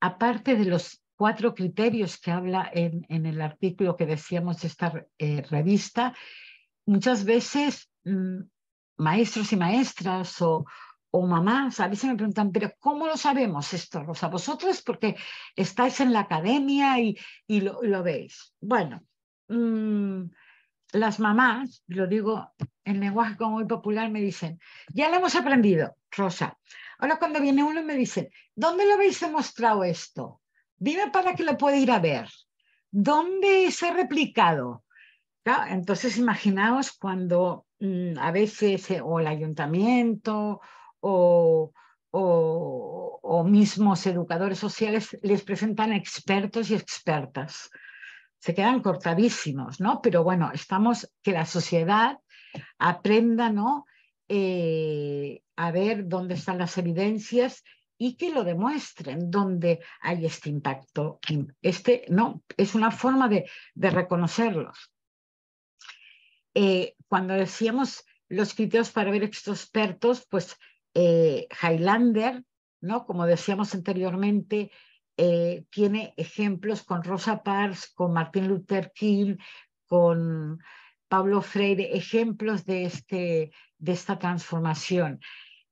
aparte de los cuatro criterios que habla en, el artículo que decíamos de esta eh, revista, muchas veces mm, maestros y maestras o, mamás a veces me preguntan, pero ¿cómo lo sabemos esto, Rosa? Vosotros porque estáis en la academia y, lo, veis. Bueno, mm, las mamás, lo digo en lenguaje como muy popular, me dicen, ya lo hemos aprendido, Rosa. Ahora cuando viene uno me dice, ¿dónde lo habéis demostrado esto? Dime para que lo pueda ir a ver. ¿Dónde se ha replicado? entonces imaginaos cuando mm, a veces eh, o el ayuntamiento o, mismos educadores sociales les presentan expertos y expertas. Se quedan cortadísimos, ¿no? Pero bueno, estamos, que la sociedad aprenda, ¿no? Eh, a ver dónde están las evidencias y que lo demuestren dónde hay este impacto. Este, no, es una forma de, de reconocerlos. Eh, cuando decíamos los criterios para ver expertos, pues eh, Highlander, ¿no? como decíamos anteriormente, eh, tiene ejemplos con Rosa Parks, con Martin Luther King, con Pablo Freire, ejemplos de, este, de esta transformación.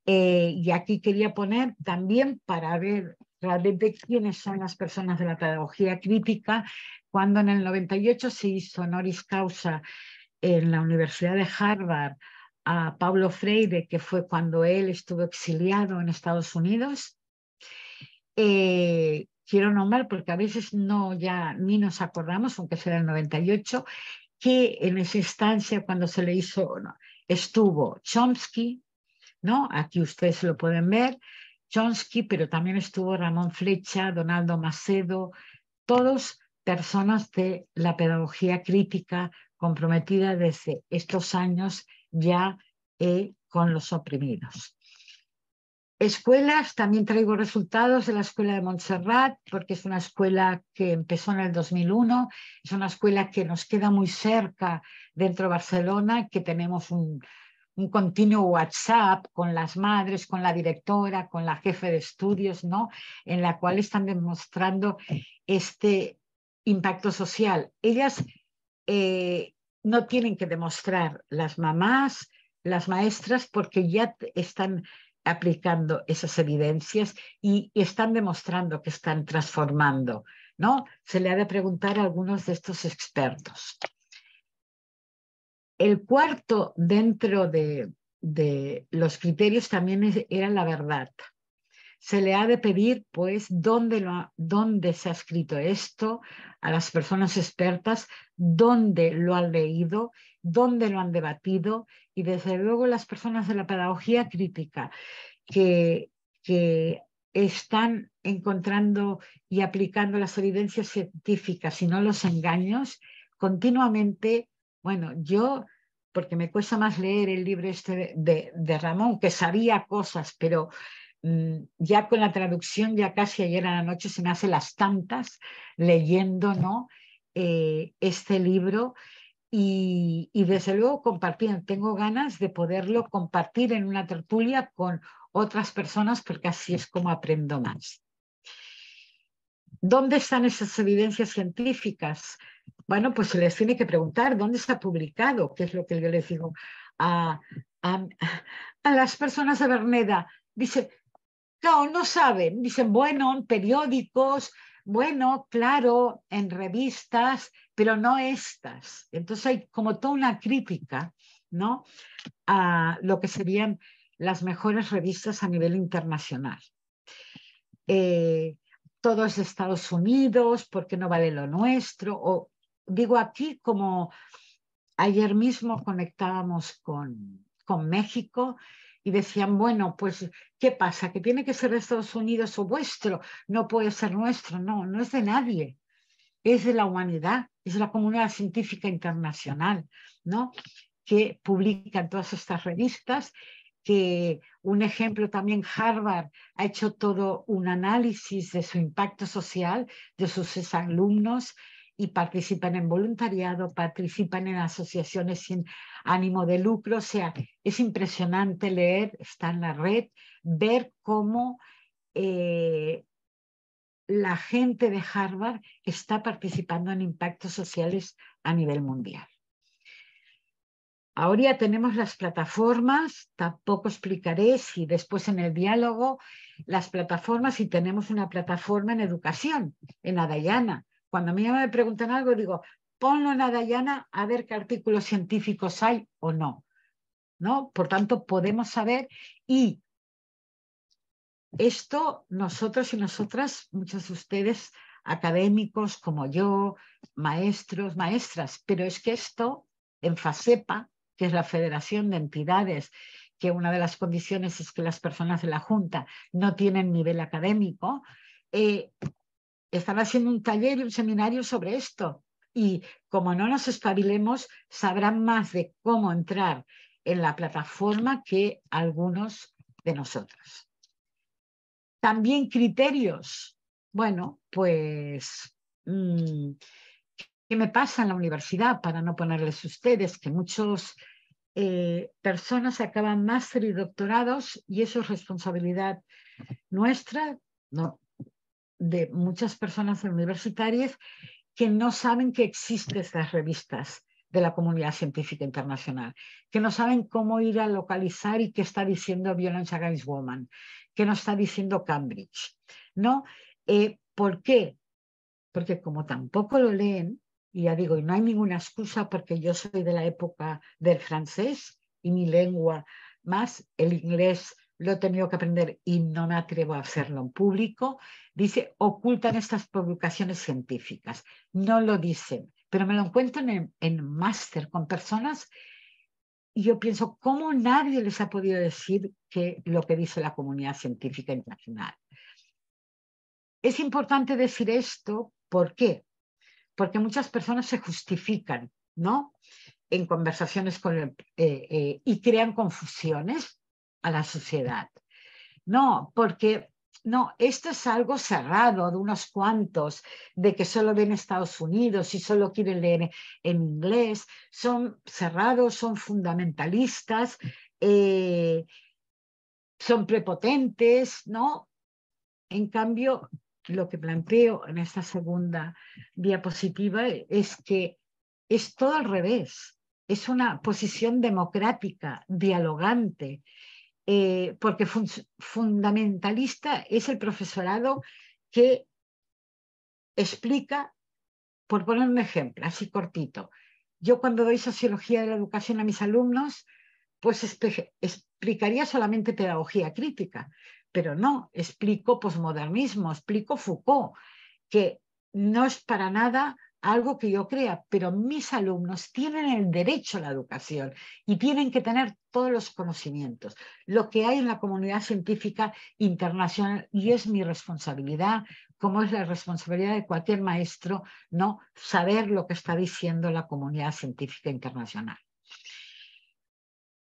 y aquí quería poner también para ver realmente quiénes son las personas de la pedagogía crítica, cuando en el 98 se hizo honoris causa en la Universidad de Harvard a Pablo Freire, que fue cuando él estuvo exiliado en Estados Unidos. Eh, quiero nombrar, porque a veces no ya ni nos acordamos, aunque sea el 98, que en esa instancia cuando se le hizo, estuvo Chomsky, ¿no? Aquí ustedes lo pueden ver, Chomsky, pero también estuvo Ramón Flecha, Donaldo Macedo, todos personas de la pedagogía crítica comprometida desde estos años ya con los oprimidos. Escuelas, también traigo resultados de la Escuela de Montserrat, porque es una escuela que empezó en el 2001, es una escuela que nos queda muy cerca dentro de Barcelona, que tenemos un, un continuo WhatsApp con las madres, con la directora, con la jefe de estudios, ¿no? En la cual están demostrando este impacto social. Ellas eh, no tienen que demostrar las mamás, las maestras, porque ya están aplicando esas evidencias y, están demostrando que están transformando, ¿no? Se le ha de preguntar a algunos de estos expertos. El cuarto dentro de, de los criterios también era la verdad se le ha de pedir, pues, dónde, dónde se ha escrito esto a las personas expertas, dónde lo han leído, dónde lo han debatido y, desde luego, las personas de la pedagogía crítica que, que están encontrando y aplicando las evidencias científicas y no los engaños, continuamente, bueno, yo porque me cuesta más leer el libro este de, Ramón, que sabía cosas, pero ya con la traducción, ya casi ayer a la noche se me hace las tantas leyendo. Eh, este libro y, desde luego compartir. Tengo ganas de poderlo compartir en una tertulia con otras personas porque así es como aprendo más. ¿Dónde están esas evidencias científicas? Bueno, pues se les tiene que preguntar dónde ha publicado, que es lo que yo les digo a, a, a las personas de Berneda. Dice, no, no saben. Dicen, bueno, en periódicos, bueno, claro, en revistas, pero no estas. Entonces hay como toda una crítica, ¿no? A lo que serían las mejores revistas a nivel internacional. Eh, todo es de Estados Unidos, porque no vale lo nuestro? O digo aquí como ayer mismo conectábamos con, con México y decían, bueno, pues, ¿qué pasa? ¿Que tiene que ser de Estados Unidos o vuestro? No puede ser nuestro. No, no es de nadie. Es de la humanidad, es de la comunidad científica internacional, ¿no? Que publican todas estas revistas que un ejemplo también Harvard ha hecho todo un análisis de su impacto social de sus alumnos y participan en voluntariado, participan en asociaciones sin ánimo de lucro. O sea, es impresionante leer, está en la red, ver cómo eh, la gente de Harvard está participando en impactos sociales a nivel mundial. Ahora ya tenemos las plataformas, tampoco explicaré si después en el diálogo las plataformas, y tenemos una plataforma en educación, en Adayana, cuando a mí me preguntan algo, digo, ponlo en Adayana a ver qué artículos científicos hay o no. ¿no? Por tanto, podemos saber y esto nosotros y nosotras, muchos de ustedes académicos como yo, maestros, maestras, pero es que esto en FASEPA, que es la Federación de Entidades, que una de las condiciones es que las personas de la Junta no tienen nivel académico, eh, están haciendo un taller y un seminario sobre esto. Y como no nos espabilemos, sabrán más de cómo entrar en la plataforma que algunos de nosotros. También criterios. Bueno, pues, mm, ¿qué me pasa en la universidad? Para no ponerles ustedes que muchas eh, personas acaban máster y doctorados y eso es responsabilidad nuestra, no, de muchas personas universitarias que no saben que existen estas revistas de la comunidad científica internacional, que no saben cómo ir a localizar y qué está diciendo Violence Against Women, qué nos está diciendo Cambridge. ¿no? Eh, ¿Por qué? Porque como tampoco lo leen, y ya digo, y no hay ninguna excusa porque yo soy de la época del francés y mi lengua más el inglés lo he tenido que aprender y no me atrevo a hacerlo en público, dice, ocultan estas publicaciones científicas. No lo dicen, pero me lo encuentro en, en máster con personas y yo pienso, ¿cómo nadie les ha podido decir que lo que dice la comunidad científica internacional? Es importante decir esto, ¿por qué? Porque muchas personas se justifican, ¿no? En conversaciones con el, eh, eh, y crean confusiones a la sociedad. No, porque no, esto es algo cerrado de unos cuantos, de que solo ven Estados Unidos y solo quieren leer en inglés. Son cerrados, son fundamentalistas, eh, son prepotentes, ¿no? En cambio, lo que planteo en esta segunda diapositiva es que es todo al revés. Es una posición democrática, dialogante, eh, porque fundamentalista es el profesorado que explica, por poner un ejemplo, así cortito, yo cuando doy sociología de la educación a mis alumnos, pues explicaría solamente pedagogía crítica, pero no, explico posmodernismo, explico Foucault, que no es para nada algo que yo crea, pero mis alumnos tienen el derecho a la educación y tienen que tener todos los conocimientos, lo que hay en la comunidad científica internacional y es mi responsabilidad, como es la responsabilidad de cualquier maestro, no saber lo que está diciendo la comunidad científica internacional.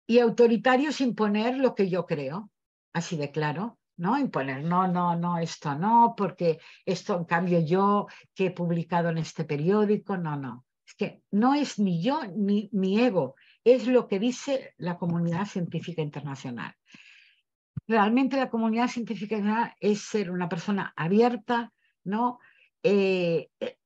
Y autoritario es imponer lo que yo creo, así de claro, ¿no? Imponer, no, no, no, esto no, porque esto en cambio yo que he publicado en este periódico, no, no. Es que no es ni yo ni mi ego, es lo que dice la comunidad científica internacional. Realmente la comunidad científica es ser una persona abierta, ¿no? Eh, eh,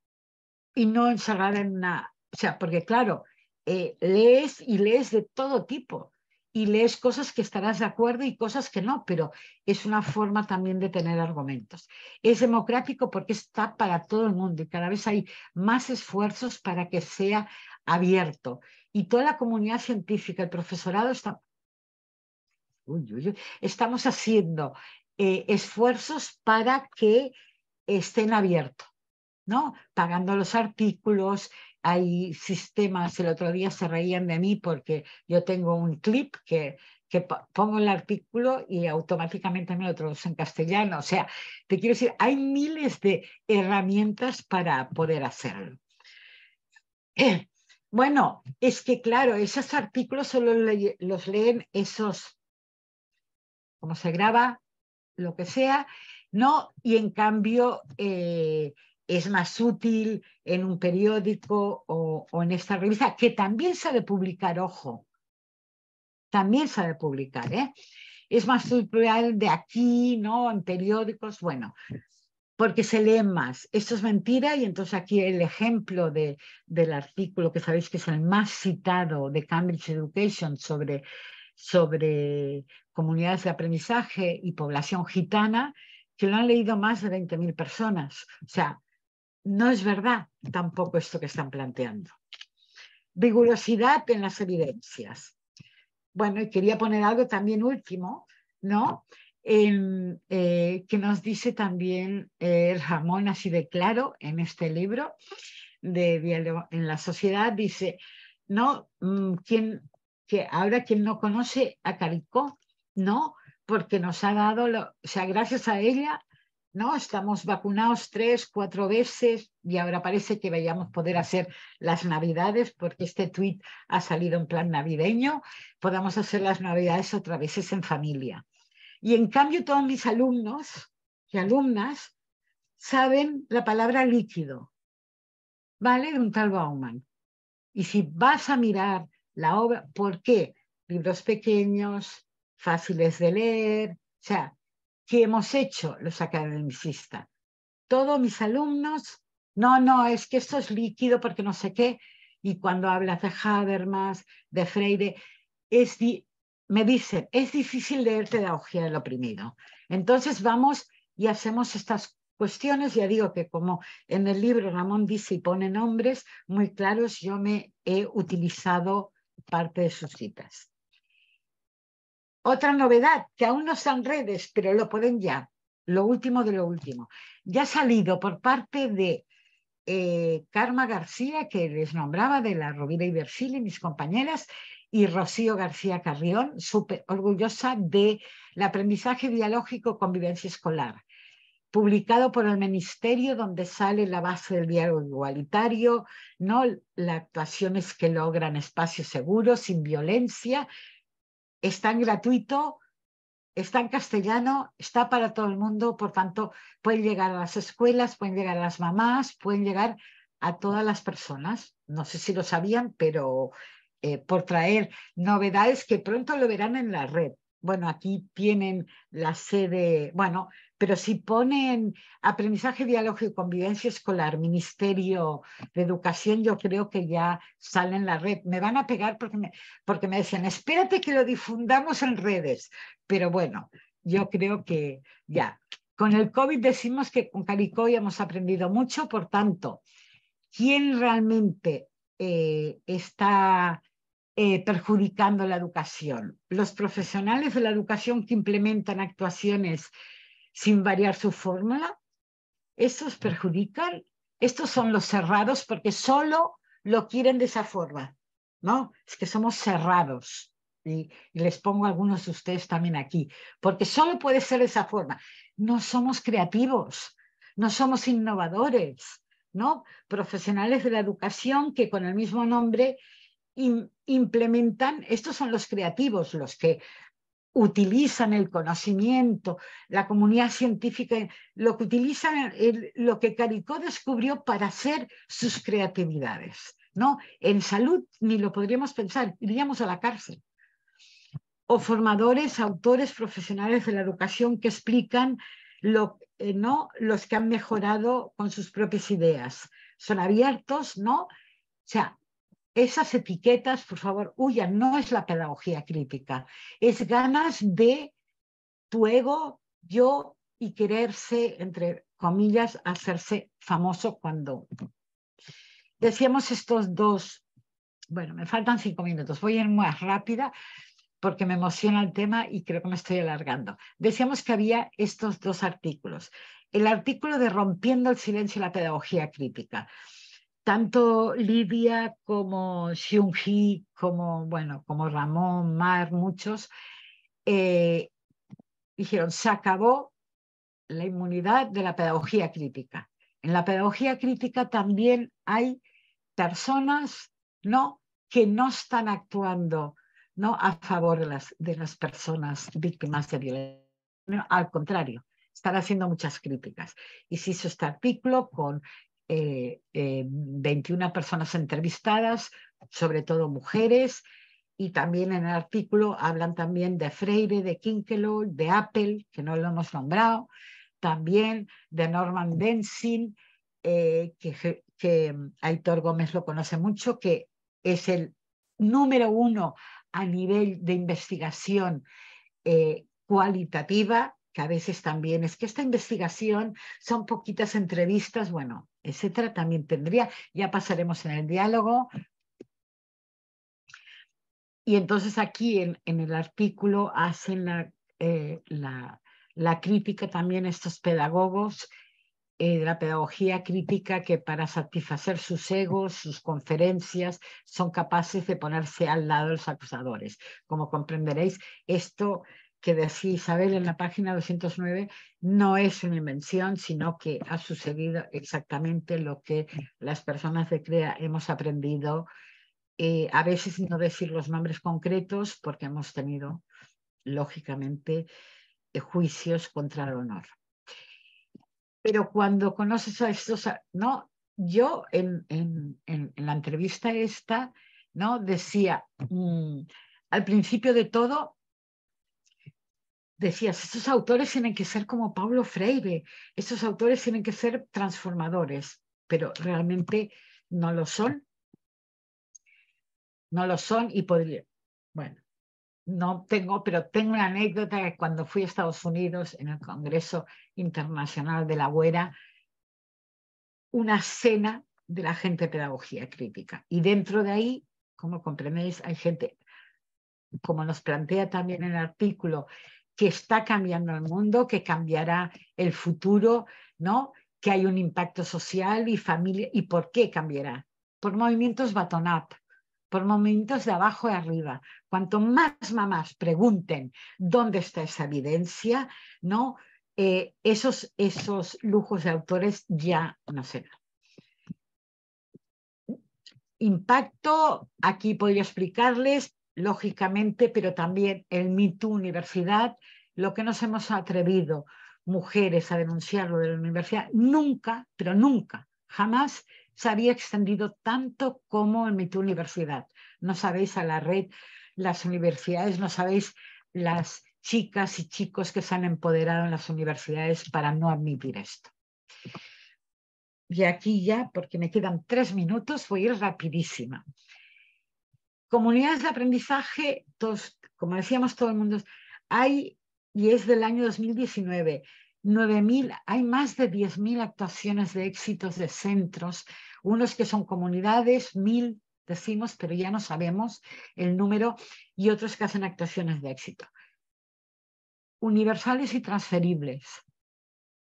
y no encerrada en una, o sea, porque claro, eh, lees y lees de todo tipo, y lees cosas que estarás de acuerdo y cosas que no, pero es una forma también de tener argumentos. Es democrático porque está para todo el mundo y cada vez hay más esfuerzos para que sea abierto. Y toda la comunidad científica, el profesorado está... Estamos haciendo eh, esfuerzos para que estén abiertos, ¿no? Pagando los artículos, hay sistemas, el otro día se reían de mí porque yo tengo un clip que, que pongo el artículo y automáticamente me lo traduce en castellano. O sea, te quiero decir, hay miles de herramientas para poder hacerlo. bueno, es que claro, esos artículos solo los leen esos como se graba, lo que sea, ¿no? Y en cambio eh, es más útil en un periódico o, en esta revista, que también sabe publicar, ojo, también sabe publicar, ¿eh? Es más útil de aquí, ¿no? En periódicos, bueno, porque se leen más. Esto es mentira y entonces aquí el ejemplo de, del artículo que sabéis que es el más citado de Cambridge Education sobre, sobre comunidades de aprendizaje y población gitana, que lo han leído más de 20.000 personas. O sea, no es verdad tampoco esto que están planteando. Rigurosidad en las evidencias. Bueno, y quería poner algo también último, ¿no? Eh, que nos dice también eh, el jamón así de claro en este libro de diálogo en la sociedad, dice, no, mm, ¿quién, que ahora quien no conoce a Caricó, no, porque nos ha dado, lo, o sea, gracias a ella, ¿no? Estamos vacunados tres, cuatro veces y ahora parece que vayamos a poder hacer las navidades porque este tuit ha salido en plan navideño, podamos hacer las navidades otra vez en familia. Y en cambio todos mis alumnos y alumnas saben la palabra líquido, ¿vale? De un tal Bauman. Y si vas a mirar la obra, ¿por qué? Libros pequeños, fáciles de leer, o sea, ¿qué hemos hecho los academicistas? Todos mis alumnos, no, no, es que esto es líquido porque no sé qué, y cuando hablas de Habermas, de Freire, es, me dicen, es difícil leer pedagogía del oprimido. Entonces vamos y hacemos estas cuestiones, ya digo que como en el libro Ramón dice y pone nombres muy claros, yo me he utilizado parte de sus citas. Otra novedad, que aún no están redes, pero lo pueden ya, lo último de lo último. Ya ha salido por parte de eh, Karma García, que les nombraba de la Rovira y Versili, mis compañeras, y Rocío García Carrión, súper orgullosa del aprendizaje dialógico convivencia escolar, publicado por el Ministerio, donde sale la base del diálogo igualitario, ¿no? las actuaciones que logran espacios seguros, sin violencia, está en gratuito, está en castellano, está para todo el mundo, por tanto, pueden llegar a las escuelas, pueden llegar a las mamás, pueden llegar a todas las personas. No sé si lo sabían, pero eh, por traer novedades que pronto lo verán en la red. Bueno, aquí tienen la sede, bueno, pero si ponen aprendizaje, diálogo y convivencia escolar, Ministerio de Educación, yo creo que ya sale en la red. Me van a pegar porque me, porque me decían, espérate que lo difundamos en redes. Pero bueno, yo creo que ya. Con el COVID decimos que con Caricoy hemos aprendido mucho, por tanto, ¿quién realmente eh, está eh, perjudicando la educación. Los profesionales de la educación que implementan actuaciones sin variar su fórmula, estos perjudican. Estos son los cerrados porque solo lo quieren de esa forma, ¿no? Es que somos cerrados. Y, y les pongo algunos de ustedes también aquí, porque solo puede ser de esa forma. No somos creativos, no somos innovadores, ¿no? Profesionales de la educación que con el mismo nombre implementan, estos son los creativos, los que utilizan el conocimiento, la comunidad científica, lo que utilizan, lo que Caricó descubrió para hacer sus creatividades. ¿no? En salud ni lo podríamos pensar, iríamos a la cárcel. O formadores, autores profesionales de la educación que explican lo, eh, ¿no? los que han mejorado con sus propias ideas. Son abiertos, ¿no? O sea, esas etiquetas, por favor, huyan, no es la pedagogía crítica, es ganas de tu ego, yo y quererse, entre comillas, hacerse famoso cuando... Decíamos estos dos, bueno, me faltan cinco minutos, voy a ir más rápida porque me emociona el tema y creo que me estoy alargando. Decíamos que había estos dos artículos. El artículo de Rompiendo el silencio y la pedagogía crítica tanto Lidia como Xiong-Hee, como, bueno, como Ramón, Mar, muchos, eh, dijeron, se acabó la inmunidad de la pedagogía crítica. En la pedagogía crítica también hay personas ¿no? que no están actuando ¿no? a favor de las, de las personas víctimas de violencia. Al contrario, están haciendo muchas críticas. Y se hizo este artículo con 21 eh, eh, personas entrevistadas, sobre todo mujeres, y también en el artículo hablan también de Freire, de Kinkelow, de Apple, que no lo hemos nombrado, también de Norman Denzin, eh, que, que Aitor Gómez lo conoce mucho, que es el número uno a nivel de investigación cualitativa que a veces también es que esta investigación son poquitas entrevistas, bueno, etcétera, también tendría, ya pasaremos en el diálogo. Y entonces aquí en, el artículo hacen la, eh, la, la, crítica también estos pedagogos eh, de la pedagogía crítica que para satisfacer sus egos, sus conferencias, son capaces de ponerse al lado de los acusadores. Como comprenderéis, esto que decía Isabel en la página 209 no es una invención, sino que ha sucedido exactamente lo que las personas de CREA hemos aprendido. Eh, a veces no decir los nombres concretos porque hemos tenido, lógicamente, eh, juicios contra el honor. Pero cuando conoces a estos, no, yo en, la entrevista esta, ¿no? Decía, mm, al principio de todo, decías, estos autores tienen que ser como Pablo Freire, estos autores tienen que ser transformadores, pero realmente no lo son. No lo son y podría, bueno, no tengo, pero tengo una anécdota que cuando fui a Estados Unidos en el Congreso Internacional de la Güera, una cena de la gente de pedagogía crítica. Y dentro de ahí, como comprendéis, hay gente, como nos plantea también el artículo, que está cambiando el mundo, que cambiará el futuro, ¿no? Que hay un impacto social y familia. ¿Y por qué cambiará? Por movimientos bottom-up, por movimientos de abajo y arriba. Cuanto más mamás pregunten dónde está esa evidencia, ¿no? Eh, esos, esos lujos de autores ya no serán. Impacto, aquí podría explicarles, lógicamente, pero también el MeToo Universidad, lo que nos hemos atrevido mujeres a denunciarlo de la universidad, nunca, pero nunca, jamás se había extendido tanto como el MeToo Universidad. No sabéis a la red, las universidades, no sabéis las chicas y chicos que se han empoderado en las universidades para no admitir esto. Y aquí ya, porque me quedan tres minutos, voy a ir rapidísima. Comunidades de aprendizaje, todos, como decíamos todo el mundo, hay, y es del año 2019, 9.000, hay más de 10.000 actuaciones de éxitos de centros, unos que son comunidades, mil decimos, pero ya no sabemos el número, y otros que hacen actuaciones de éxito. Universales y transferibles.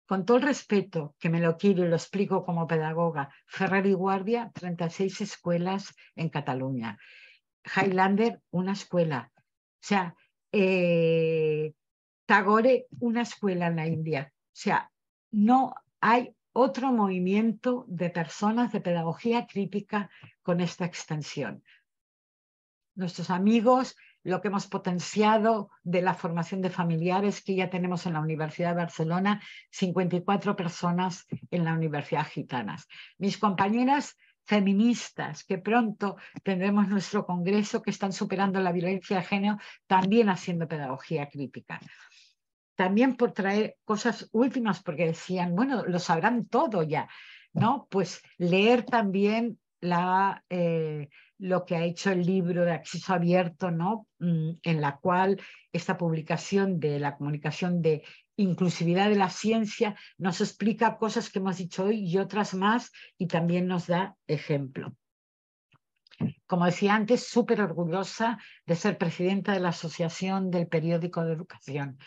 Con todo el respeto que me lo quiero y lo explico como pedagoga, Ferrer y Guardia, 36 escuelas en Cataluña. Highlander, una escuela. O sea, eh, Tagore, una escuela en la India. O sea, no hay otro movimiento de personas de pedagogía crítica con esta extensión. Nuestros amigos, lo que hemos potenciado de la formación de familiares que ya tenemos en la Universidad de Barcelona, 54 personas en la Universidad Gitanas. Mis compañeras feministas, que pronto tendremos nuestro congreso, que están superando la violencia de género, también haciendo pedagogía crítica. También por traer cosas últimas, porque decían, bueno, lo sabrán todo ya, ¿no? Pues leer también la, eh, lo que ha hecho el libro de acceso abierto, ¿no? Mm, en la cual esta publicación de la comunicación de inclusividad de la ciencia nos explica cosas que hemos dicho hoy y otras más y también nos da ejemplo. Como decía antes, súper orgullosa de ser presidenta de la Asociación del Periódico de Educación.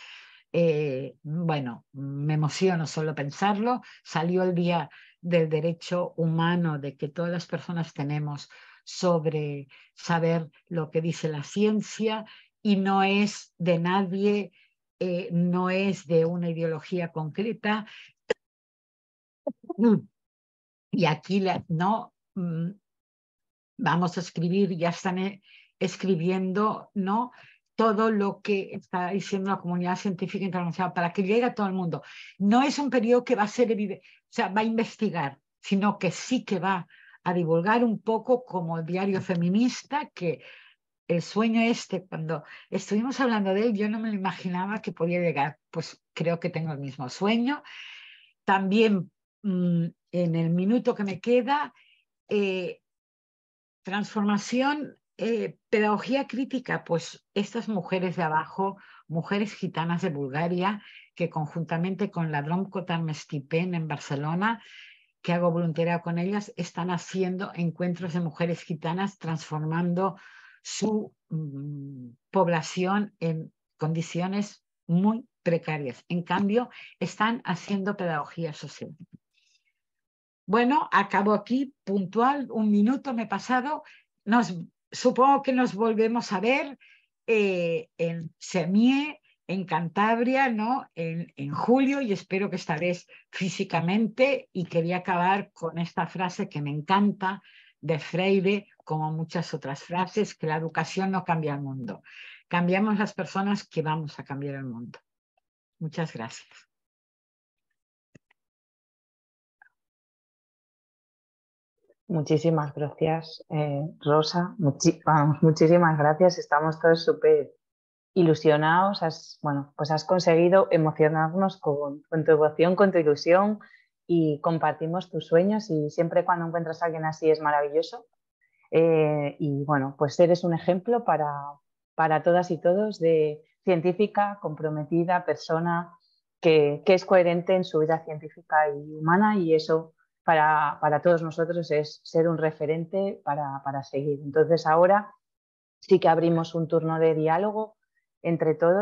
Eh, bueno, me emociono solo pensarlo. Salió el Día del Derecho Humano de que todas las personas tenemos sobre saber lo que dice la ciencia y no es de nadie eh, no es de una ideología concreta. Y aquí no mm, vamos a escribir, ya están escribiendo, ¿no? todo lo que está diciendo la comunidad científica internacional para que llegue a todo el mundo. No es un periodo que va a ser sea, va a investigar, sino que sí que va a divulgar un poco como el diario feminista, que el sueño este, cuando estuvimos hablando de él, yo no me lo imaginaba que podía llegar, pues creo que tengo el mismo sueño. También mm, en el minuto que me queda, eh, transformación eh, pedagogía crítica, pues estas mujeres de abajo, mujeres gitanas de Bulgaria, que conjuntamente con la Drom Mestipen en Barcelona, que hago voluntariado con ellas, están haciendo encuentros de mujeres gitanas transformando su mm, población en condiciones muy precarias. En cambio, están haciendo pedagogía social. Bueno, acabo aquí, puntual, un minuto me he pasado. Nos supongo que nos volvemos a ver eh, en Semie, en Cantabria, ¿no? En, en, julio y espero que esta vez físicamente y quería acabar con esta frase que me encanta de Freire, como muchas otras frases, que la educación no cambia el mundo. Cambiamos las personas que vamos a cambiar el mundo. Muchas gracias. Muchísimas gracias, eh, Rosa. muchísimas gracias. Estamos todos súper ilusionados. Has, bueno, pues has conseguido emocionarnos con, tu emoción, con tu ilusión y compartimos tus sueños y siempre cuando encuentras a alguien así es maravilloso. Eh, y bueno, pues eres un ejemplo para, para todas y todos de científica, comprometida, persona que, que es coherente en su vida científica y humana y eso para, todos nosotros es ser un referente para, para seguir. Entonces ahora sí que abrimos un turno de diálogo entre todos.